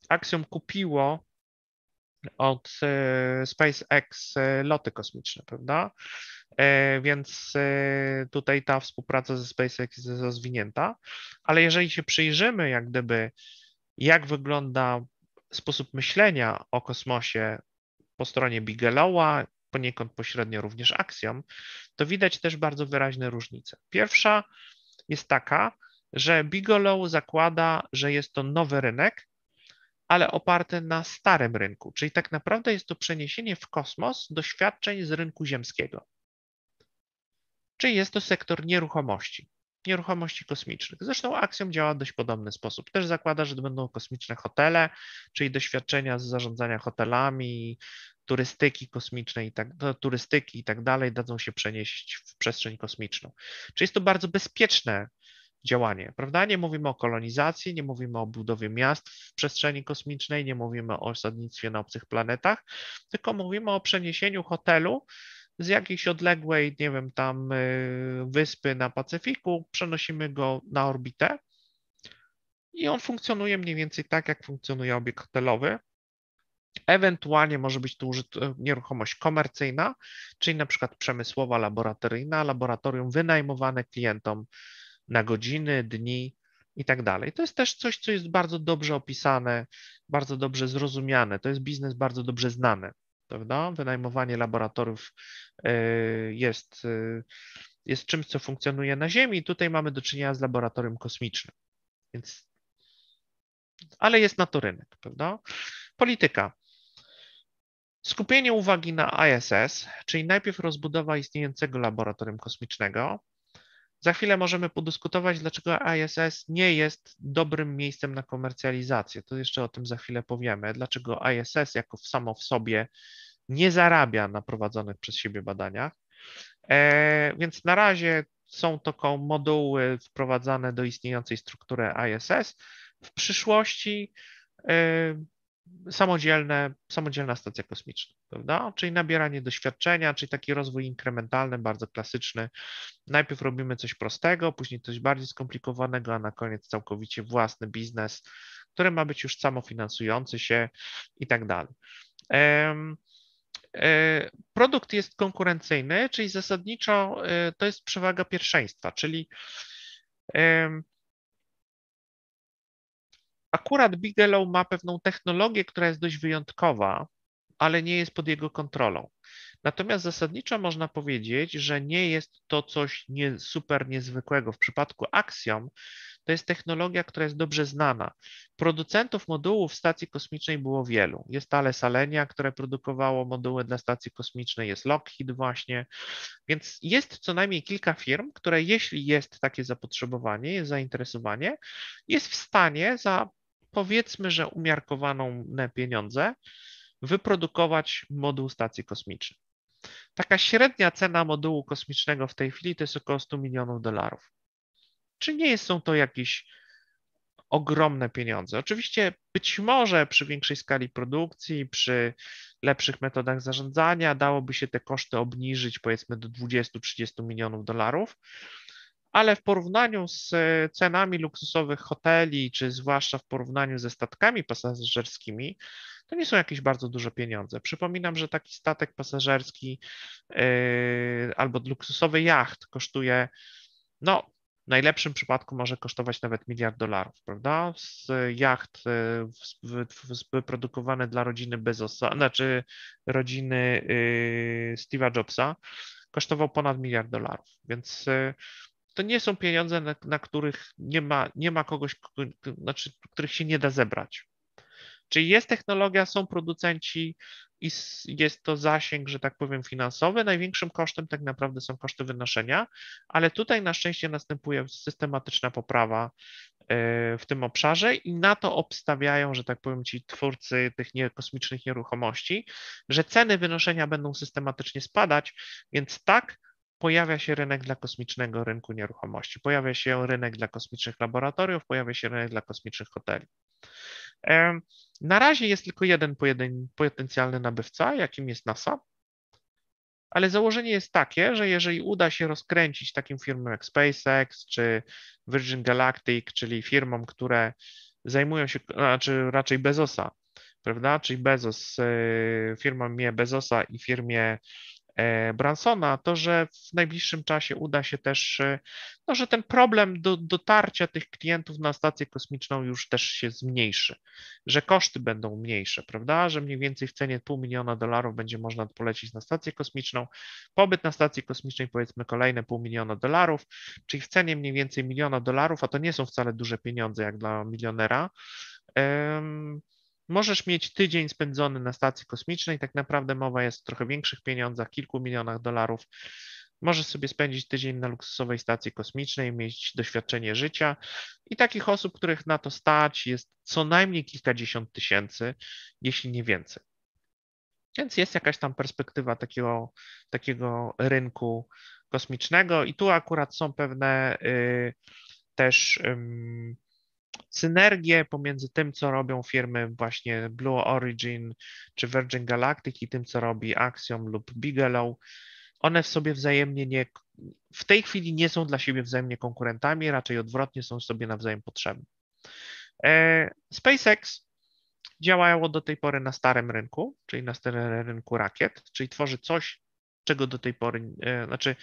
Axiom kupiło od e, SpaceX e, loty kosmiczne, prawda? Więc tutaj ta współpraca ze SpaceX jest rozwinięta, ale jeżeli się przyjrzymy, jak gdyby, jak wygląda sposób myślenia o kosmosie po stronie Bigelowa, poniekąd pośrednio również Axiom, to widać też bardzo wyraźne różnice. Pierwsza jest taka, że Bigelow zakłada, że jest to nowy rynek, ale oparty na starym rynku, czyli tak naprawdę jest to przeniesienie w kosmos doświadczeń z rynku ziemskiego. Czyli jest to sektor nieruchomości, nieruchomości kosmicznych. Zresztą Axiom działa w dość podobny sposób. Też zakłada, że będą kosmiczne hotele, czyli doświadczenia z zarządzania hotelami, turystyki kosmicznej, tak, turystyki i tak dalej, dadzą się przenieść w przestrzeń kosmiczną. Czyli jest to bardzo bezpieczne działanie, prawda? Nie mówimy o kolonizacji, nie mówimy o budowie miast w przestrzeni kosmicznej, nie mówimy o osadnictwie na obcych planetach, tylko mówimy o przeniesieniu hotelu z jakiejś odległej, nie wiem, tam y, wyspy na Pacyfiku, przenosimy go na orbitę i on funkcjonuje mniej więcej tak, jak funkcjonuje obiekt hotelowy. Ewentualnie może być tu nieruchomość komercyjna, czyli na przykład przemysłowa, laboratoryjna, laboratorium wynajmowane klientom na godziny, dni i tak dalej. To jest też coś, co jest bardzo dobrze opisane, bardzo dobrze zrozumiane. To jest biznes bardzo dobrze znany, prawda? Wynajmowanie laboratoriów e, jest, e, jest czymś, co funkcjonuje na Ziemi. Tutaj mamy do czynienia z laboratorium kosmicznym, więc ale jest na to rynek, prawda? Polityka. Skupienie uwagi na ISS, czyli najpierw rozbudowa istniejącego laboratorium kosmicznego, za chwilę możemy podyskutować, dlaczego ISS nie jest dobrym miejscem na komercjalizację. To jeszcze o tym za chwilę powiemy. Dlaczego ISS jako samo w sobie nie zarabia na prowadzonych przez siebie badaniach. E, więc na razie są to moduły wprowadzane do istniejącej struktury ISS. W przyszłości e, samodzielne, samodzielna stacja kosmiczna, prawda? Czyli nabieranie doświadczenia, czyli taki rozwój inkrementalny, bardzo klasyczny. Najpierw robimy coś prostego, później coś bardziej skomplikowanego, a na koniec całkowicie własny biznes, który ma być już samofinansujący się i tak dalej. E, produkt jest konkurencyjny, czyli zasadniczo e, to jest przewaga pierwszeństwa, czyli Akurat Bigelow ma pewną technologię, która jest dość wyjątkowa, ale nie jest pod jego kontrolą. Natomiast zasadniczo można powiedzieć, że nie jest to coś nie, super niezwykłego. W przypadku Axiom to jest technologia, która jest dobrze znana. Producentów modułów stacji kosmicznej było wielu. Jest Thales Alenia, które produkowało moduły dla stacji kosmicznej, jest Lockheed właśnie, więc jest co najmniej kilka firm, które jeśli jest takie zapotrzebowanie, jest zainteresowanie, jest w stanie za powiedzmy, że umiarkowaną pieniądze, wyprodukować moduł stacji kosmicznej. Taka średnia cena modułu kosmicznego w tej chwili to jest około 100 milionów dolarów. Czy nie są to jakieś ogromne pieniądze? Oczywiście być może przy większej skali produkcji, przy lepszych metodach zarządzania dałoby się te koszty obniżyć powiedzmy do 20-30 milionów dolarów, ale w porównaniu z e, cenami luksusowych hoteli, czy zwłaszcza w porównaniu ze statkami pasażerskimi, to nie są jakieś bardzo duże pieniądze. Przypominam, że taki statek pasażerski yy, albo luksusowy jacht kosztuje, no, w najlepszym przypadku może kosztować nawet miliard dolarów, prawda? Z jacht e, wyprodukowane dla rodziny Bezosa, znaczy rodziny Steve'a Jobsa, kosztował ponad miliard dolarów, więc to nie są pieniądze, na, na, których nie ma, nie ma kogoś, znaczy, których się nie da zebrać. Czyli jest technologia, są producenci i jest to zasięg, że tak powiem, finansowy. Największym kosztem tak naprawdę są koszty wynoszenia, ale tutaj na szczęście następuje systematyczna poprawa e, w tym obszarze i na to obstawiają, że tak powiem, ci twórcy tych nie, kosmicznych nieruchomości, że ceny wynoszenia będą systematycznie spadać, więc tak, pojawia się rynek dla kosmicznego rynku nieruchomości, pojawia się rynek dla kosmicznych laboratoriów, pojawia się rynek dla kosmicznych hoteli. Na razie jest tylko jeden potencjalny nabywca, jakim jest NASA, ale założenie jest takie, że jeżeli uda się rozkręcić takim firmom jak SpaceX czy Virgin Galactic, czyli firmom, które zajmują się, znaczy raczej Bezosa, prawda? Czyli Bezos, y, firma mnie Bezosa i firmie Bransona, to że w najbliższym czasie uda się też, e, no, że ten problem do, dotarcia tych klientów na stację kosmiczną już też się zmniejszy, że koszty będą mniejsze, prawda? Że mniej więcej w cenie pół miliona dolarów będzie można polecić na stację kosmiczną. Pobyt na stacji kosmicznej powiedzmy kolejne pół miliona dolarów, czyli w cenie mniej więcej miliona dolarów, a to nie są wcale duże pieniądze jak dla milionera. Możesz mieć tydzień spędzony na stacji kosmicznej, tak naprawdę mowa jest o trochę większych pieniądzach, kilku milionach dolarów. Możesz sobie spędzić tydzień na luksusowej stacji kosmicznej, mieć doświadczenie życia i takich osób, których na to stać, jest co najmniej kilkadziesiąt tysięcy, jeśli nie więcej. Więc jest jakaś tam perspektywa takiego, takiego rynku kosmicznego i tu akurat są pewne y, też y, synergię pomiędzy tym, co robią firmy właśnie Blue Origin czy Virgin Galactic i tym, co robi Axiom lub Bigelow. One w sobie wzajemnie nie, w tej chwili nie są dla siebie wzajemnie konkurentami, raczej odwrotnie są sobie nawzajem potrzebne. E, SpaceX działało do tej pory na starym rynku, czyli na starym rynku rakiet, czyli tworzy coś, czego do tej pory, e, znaczy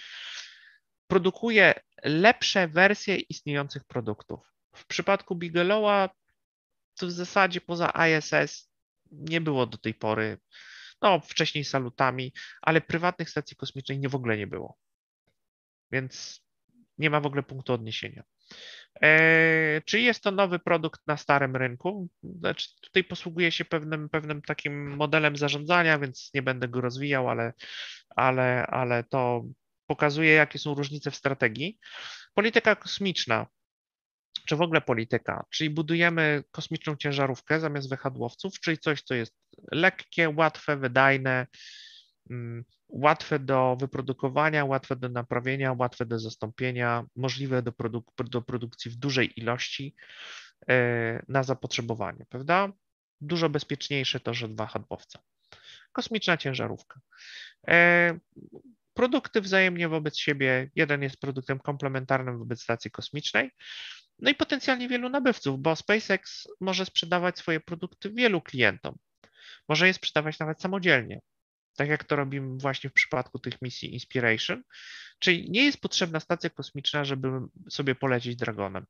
produkuje lepsze wersje istniejących produktów. W przypadku Bigelowa to w zasadzie poza ISS nie było do tej pory, no wcześniej salutami, ale prywatnych stacji kosmicznych nie w ogóle nie było. Więc nie ma w ogóle punktu odniesienia. E, czy jest to nowy produkt na starym rynku? Znaczy, tutaj posługuje się pewnym, pewnym takim modelem zarządzania, więc nie będę go rozwijał, ale, ale, ale to pokazuje, jakie są różnice w strategii. Polityka kosmiczna czy w ogóle polityka, czyli budujemy kosmiczną ciężarówkę zamiast wehadłowców, czyli coś, co jest lekkie, łatwe, wydajne, mm, łatwe do wyprodukowania, łatwe do naprawienia, łatwe do zastąpienia, możliwe do, produk do produkcji w dużej ilości e, na zapotrzebowanie, prawda? Dużo bezpieczniejsze to, że dwa hadłowca. Kosmiczna ciężarówka. E, produkty wzajemnie wobec siebie. Jeden jest produktem komplementarnym wobec stacji kosmicznej, no i potencjalnie wielu nabywców, bo SpaceX może sprzedawać swoje produkty wielu klientom. Może je sprzedawać nawet samodzielnie, tak jak to robimy właśnie w przypadku tych misji Inspiration. Czyli nie jest potrzebna stacja kosmiczna, żeby sobie polecieć Dragonem.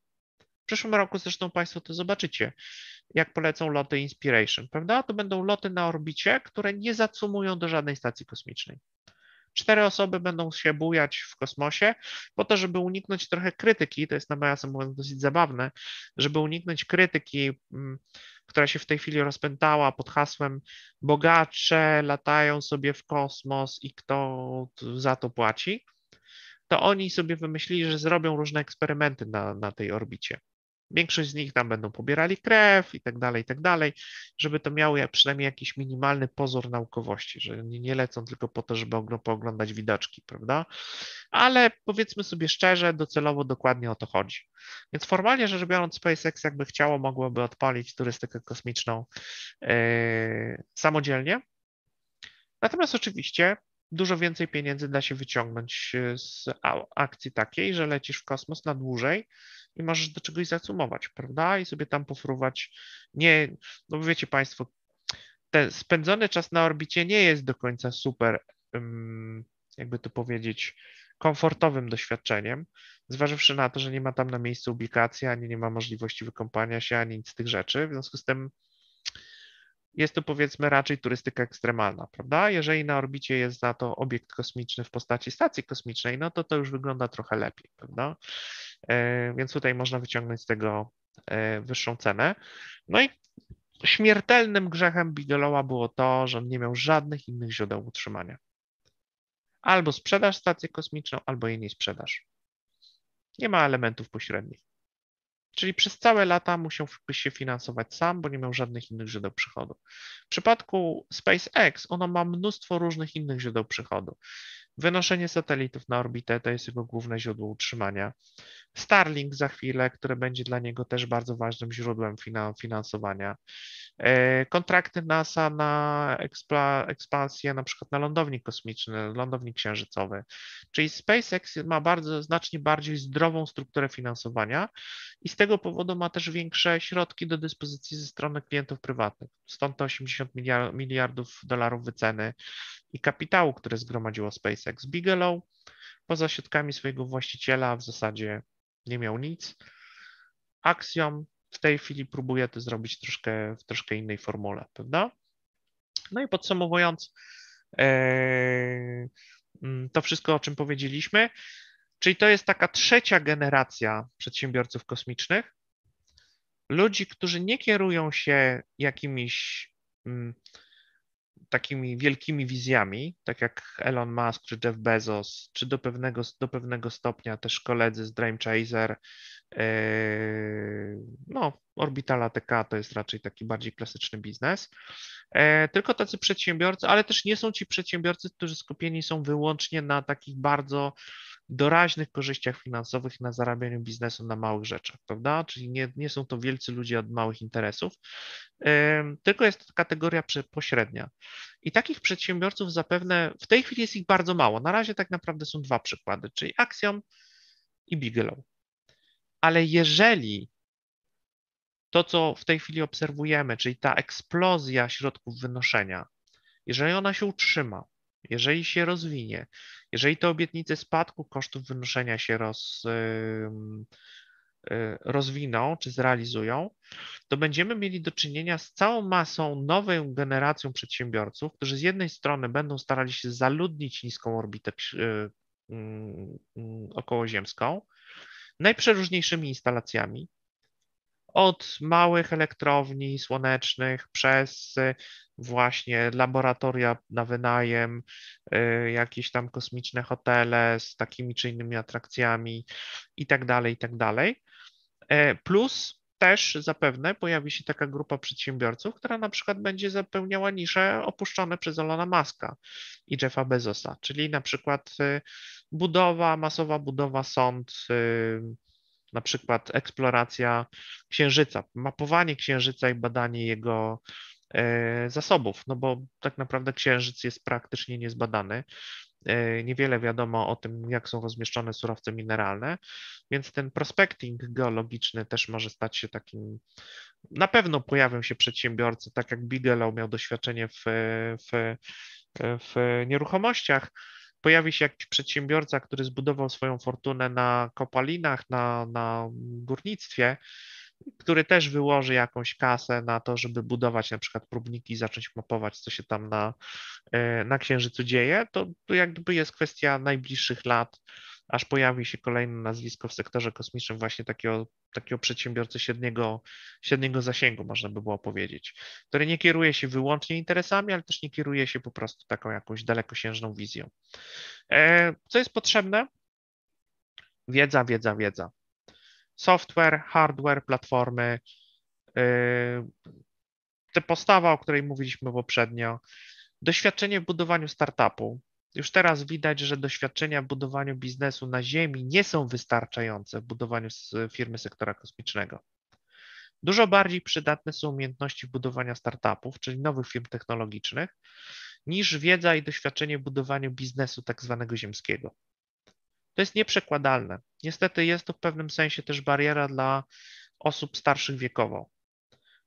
W przyszłym roku zresztą Państwo to zobaczycie, jak polecą loty Inspiration, prawda? To będą loty na orbicie, które nie zacumują do żadnej stacji kosmicznej. Cztery osoby będą się bujać w kosmosie po to, żeby uniknąć trochę krytyki, to jest nawiasem mówiąc dosyć zabawne, żeby uniknąć krytyki, mm, która się w tej chwili rozpętała pod hasłem bogacze latają sobie w kosmos i kto za to płaci, to oni sobie wymyślili, że zrobią różne eksperymenty na, na tej orbicie. Większość z nich tam będą pobierali krew i tak dalej, i tak dalej, żeby to miało przynajmniej jakiś minimalny pozór naukowości, że nie, lecą tylko po to, żeby pooglądać widoczki, prawda? Ale powiedzmy sobie szczerze, docelowo dokładnie o to chodzi. Więc formalnie rzecz biorąc, SpaceX jakby chciało, mogłoby odpalić turystykę kosmiczną yy, samodzielnie. Natomiast oczywiście dużo więcej pieniędzy da się wyciągnąć e, z akcji takiej, że lecisz w kosmos na dłużej i możesz do czegoś zacumować, prawda? I sobie tam pofruwać. Nie, no wiecie Państwo, ten spędzony czas na orbicie nie jest do końca super, jakby to powiedzieć, komfortowym doświadczeniem, zważywszy na to, że nie ma tam na miejscu ubikacji, ani nie ma możliwości wykąpania się, ani nic z tych rzeczy. W związku z tym jest to powiedzmy raczej turystyka ekstremalna, prawda? Jeżeli na orbicie jest za to obiekt kosmiczny w postaci stacji kosmicznej, no to to już wygląda trochę lepiej, prawda? E, więc tutaj można wyciągnąć z tego e, wyższą cenę. No i śmiertelnym grzechem Bigelowa było to, że nie miał żadnych innych źródeł utrzymania. Albo sprzedaż stację kosmiczną, albo jej nie sprzedaż. Nie ma elementów pośrednich. Czyli przez całe lata musiałby się finansować sam, bo nie miał żadnych innych źródeł przychodu. W przypadku SpaceX ono ma mnóstwo różnych innych źródeł przychodu. Wynoszenie satelitów na orbitę to jest jego główne źródło utrzymania. Starlink za chwilę, które będzie dla niego też bardzo ważnym źródłem finansowania. E, kontrakty NASA na ekspansję, na przykład na lądownik kosmiczny, lądownik księżycowy. Czyli SpaceX ma bardzo znacznie bardziej zdrową strukturę finansowania i z tego powodu ma też większe środki do dyspozycji ze strony klientów prywatnych. Stąd te 80 miliardów dolarów wyceny i kapitału, które zgromadziło SpaceX. Bigelow poza środkami swojego właściciela w zasadzie nie miał nic. Axiom w tej chwili próbuje to zrobić troszkę, w troszkę innej formule, prawda? No i podsumowując, e, mm, to wszystko, o czym powiedzieliśmy, czyli to jest taka trzecia generacja przedsiębiorców kosmicznych, ludzi, którzy nie kierują się jakimiś mm, takimi wielkimi wizjami, tak jak Elon Musk czy Jeff Bezos, czy do pewnego, do pewnego stopnia też koledzy z Dream Chaser, yy, no Orbitala TK to jest raczej taki bardziej klasyczny biznes, yy, tylko tacy przedsiębiorcy, ale też nie są ci przedsiębiorcy, którzy skupieni są wyłącznie na takich bardzo doraźnych korzyściach finansowych na zarabianiu biznesu na małych rzeczach, prawda? Czyli nie, nie są to wielcy ludzie od małych interesów, tylko jest to kategoria pośrednia. I takich przedsiębiorców zapewne w tej chwili jest ich bardzo mało. Na razie tak naprawdę są dwa przykłady, czyli Axiom i Bigelow. Ale jeżeli to, co w tej chwili obserwujemy, czyli ta eksplozja środków wynoszenia, jeżeli ona się utrzyma, jeżeli się rozwinie, jeżeli te obietnice spadku kosztów wynoszenia się roz, y, rozwiną czy zrealizują, to będziemy mieli do czynienia z całą masą nową generacją przedsiębiorców, którzy z jednej strony będą starali się zaludnić niską orbitę y, okołoziemską najprzeróżniejszymi instalacjami, od małych elektrowni słonecznych przez właśnie laboratoria na wynajem, y, jakieś tam kosmiczne hotele z takimi czy innymi atrakcjami i tak dalej, i tak dalej. E, plus też zapewne pojawi się taka grupa przedsiębiorców, która na przykład będzie zapełniała nisze opuszczone przez Elona Muska i Jeffa Bezosa, czyli na przykład y, budowa, masowa budowa sąd, na przykład eksploracja Księżyca, mapowanie Księżyca i badanie jego zasobów, no bo tak naprawdę Księżyc jest praktycznie niezbadany. E, niewiele wiadomo o tym, jak są rozmieszczone surowce mineralne, więc ten prospecting geologiczny też może stać się takim. Na pewno pojawią się przedsiębiorcy, tak jak Bigelow miał doświadczenie w, w, w nieruchomościach, pojawi się jakiś przedsiębiorca, który zbudował swoją fortunę na kopalinach, na, na górnictwie, który też wyłoży jakąś kasę na to, żeby budować na przykład próbniki, zacząć mapować, co się tam na, e, na Księżycu dzieje, to, to jakby jest kwestia najbliższych lat, aż pojawi się kolejne nazwisko w sektorze kosmicznym właśnie takiego, takiego przedsiębiorcy średniego, średniego zasięgu, można by było powiedzieć, który nie kieruje się wyłącznie interesami, ale też nie kieruje się po prostu taką jakąś dalekosiężną wizją. E, co jest potrzebne? Wiedza, wiedza, wiedza. Software, hardware, platformy, e, te postawa, o której mówiliśmy poprzednio, doświadczenie w budowaniu startupu, już teraz widać, że doświadczenia w budowaniu biznesu na Ziemi nie są wystarczające w budowaniu firmy sektora kosmicznego. Dużo bardziej przydatne są umiejętności budowania startupów, czyli nowych firm technologicznych, niż wiedza i doświadczenie w budowaniu biznesu tak zwanego ziemskiego. To jest nieprzekładalne. Niestety jest to w pewnym sensie też bariera dla osób starszych wiekowo.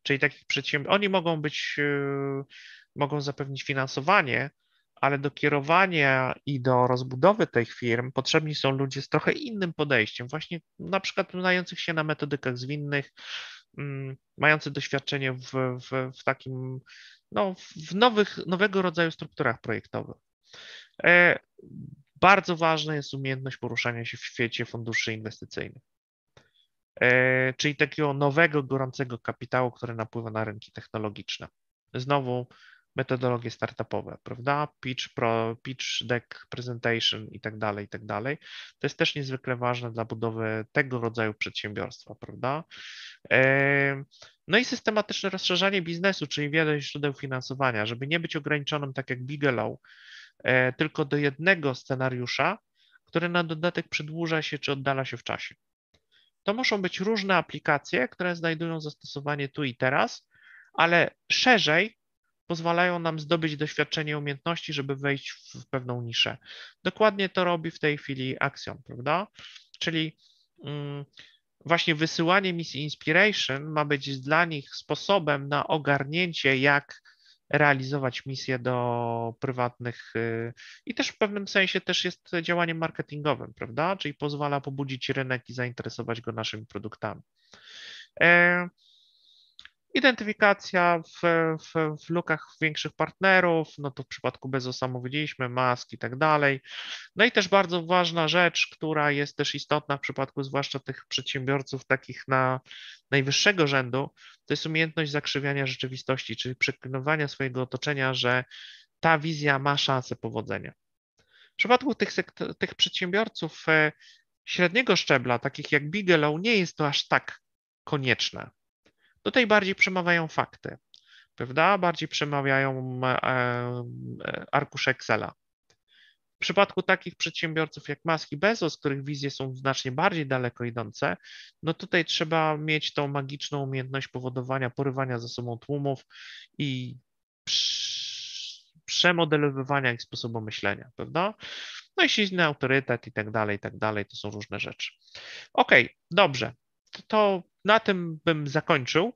Czyli takich przedsiębiorców. Oni mogą być, yy, mogą zapewnić finansowanie, ale do kierowania i do rozbudowy tych firm potrzebni są ludzie z trochę innym podejściem, właśnie na przykład znających się na metodykach zwinnych, mm, mający doświadczenie w, w, w takim, no, w nowych, nowego rodzaju strukturach projektowych. E, bardzo ważna jest umiejętność poruszania się w świecie funduszy inwestycyjnych, e, czyli takiego nowego, gorącego kapitału, który napływa na rynki technologiczne. Znowu metodologie startupowe, prawda? Pitch, pro, pitch deck, presentation i tak dalej, i tak dalej. To jest też niezwykle ważne dla budowy tego rodzaju przedsiębiorstwa, prawda? No i systematyczne rozszerzanie biznesu, czyli wiele źródeł finansowania, żeby nie być ograniczonym tak jak Bigelow e, tylko do jednego scenariusza, który na dodatek przedłuża się czy oddala się w czasie. To muszą być różne aplikacje, które znajdują zastosowanie tu i teraz, ale szerzej pozwalają nam zdobyć doświadczenie umiejętności, żeby wejść w pewną niszę. Dokładnie to robi w tej chwili Axiom, prawda? Czyli mm, właśnie wysyłanie misji Inspiration ma być dla nich sposobem na ogarnięcie, jak realizować misje do prywatnych y, i też w pewnym sensie też jest działaniem marketingowym, prawda? Czyli pozwala pobudzić rynek i zainteresować go naszymi produktami. Identyfikacja w, w, w lukach większych partnerów, no to w przypadku Bezosa mówiliśmy, mask i tak dalej. No i też bardzo ważna rzecz, która jest też istotna w przypadku zwłaszcza tych przedsiębiorców takich na najwyższego rzędu, to jest umiejętność zakrzywiania rzeczywistości, czyli przekonywania swojego otoczenia, że ta wizja ma szansę powodzenia. W przypadku tych, tych przedsiębiorców e, średniego szczebla, takich jak Bigelow, nie jest to aż tak konieczne. Tutaj bardziej przemawiają fakty, prawda? Bardziej przemawiają e, e, arkusze Excela. W przypadku takich przedsiębiorców jak Musk i Bezos, których wizje są znacznie bardziej daleko idące, no tutaj trzeba mieć tą magiczną umiejętność powodowania, porywania ze sobą tłumów i przemodelowywania ich sposobu myślenia, prawda? No i silny autorytet i tak dalej, i tak dalej, to są różne rzeczy. OK, dobrze, to, to na tym bym zakończył.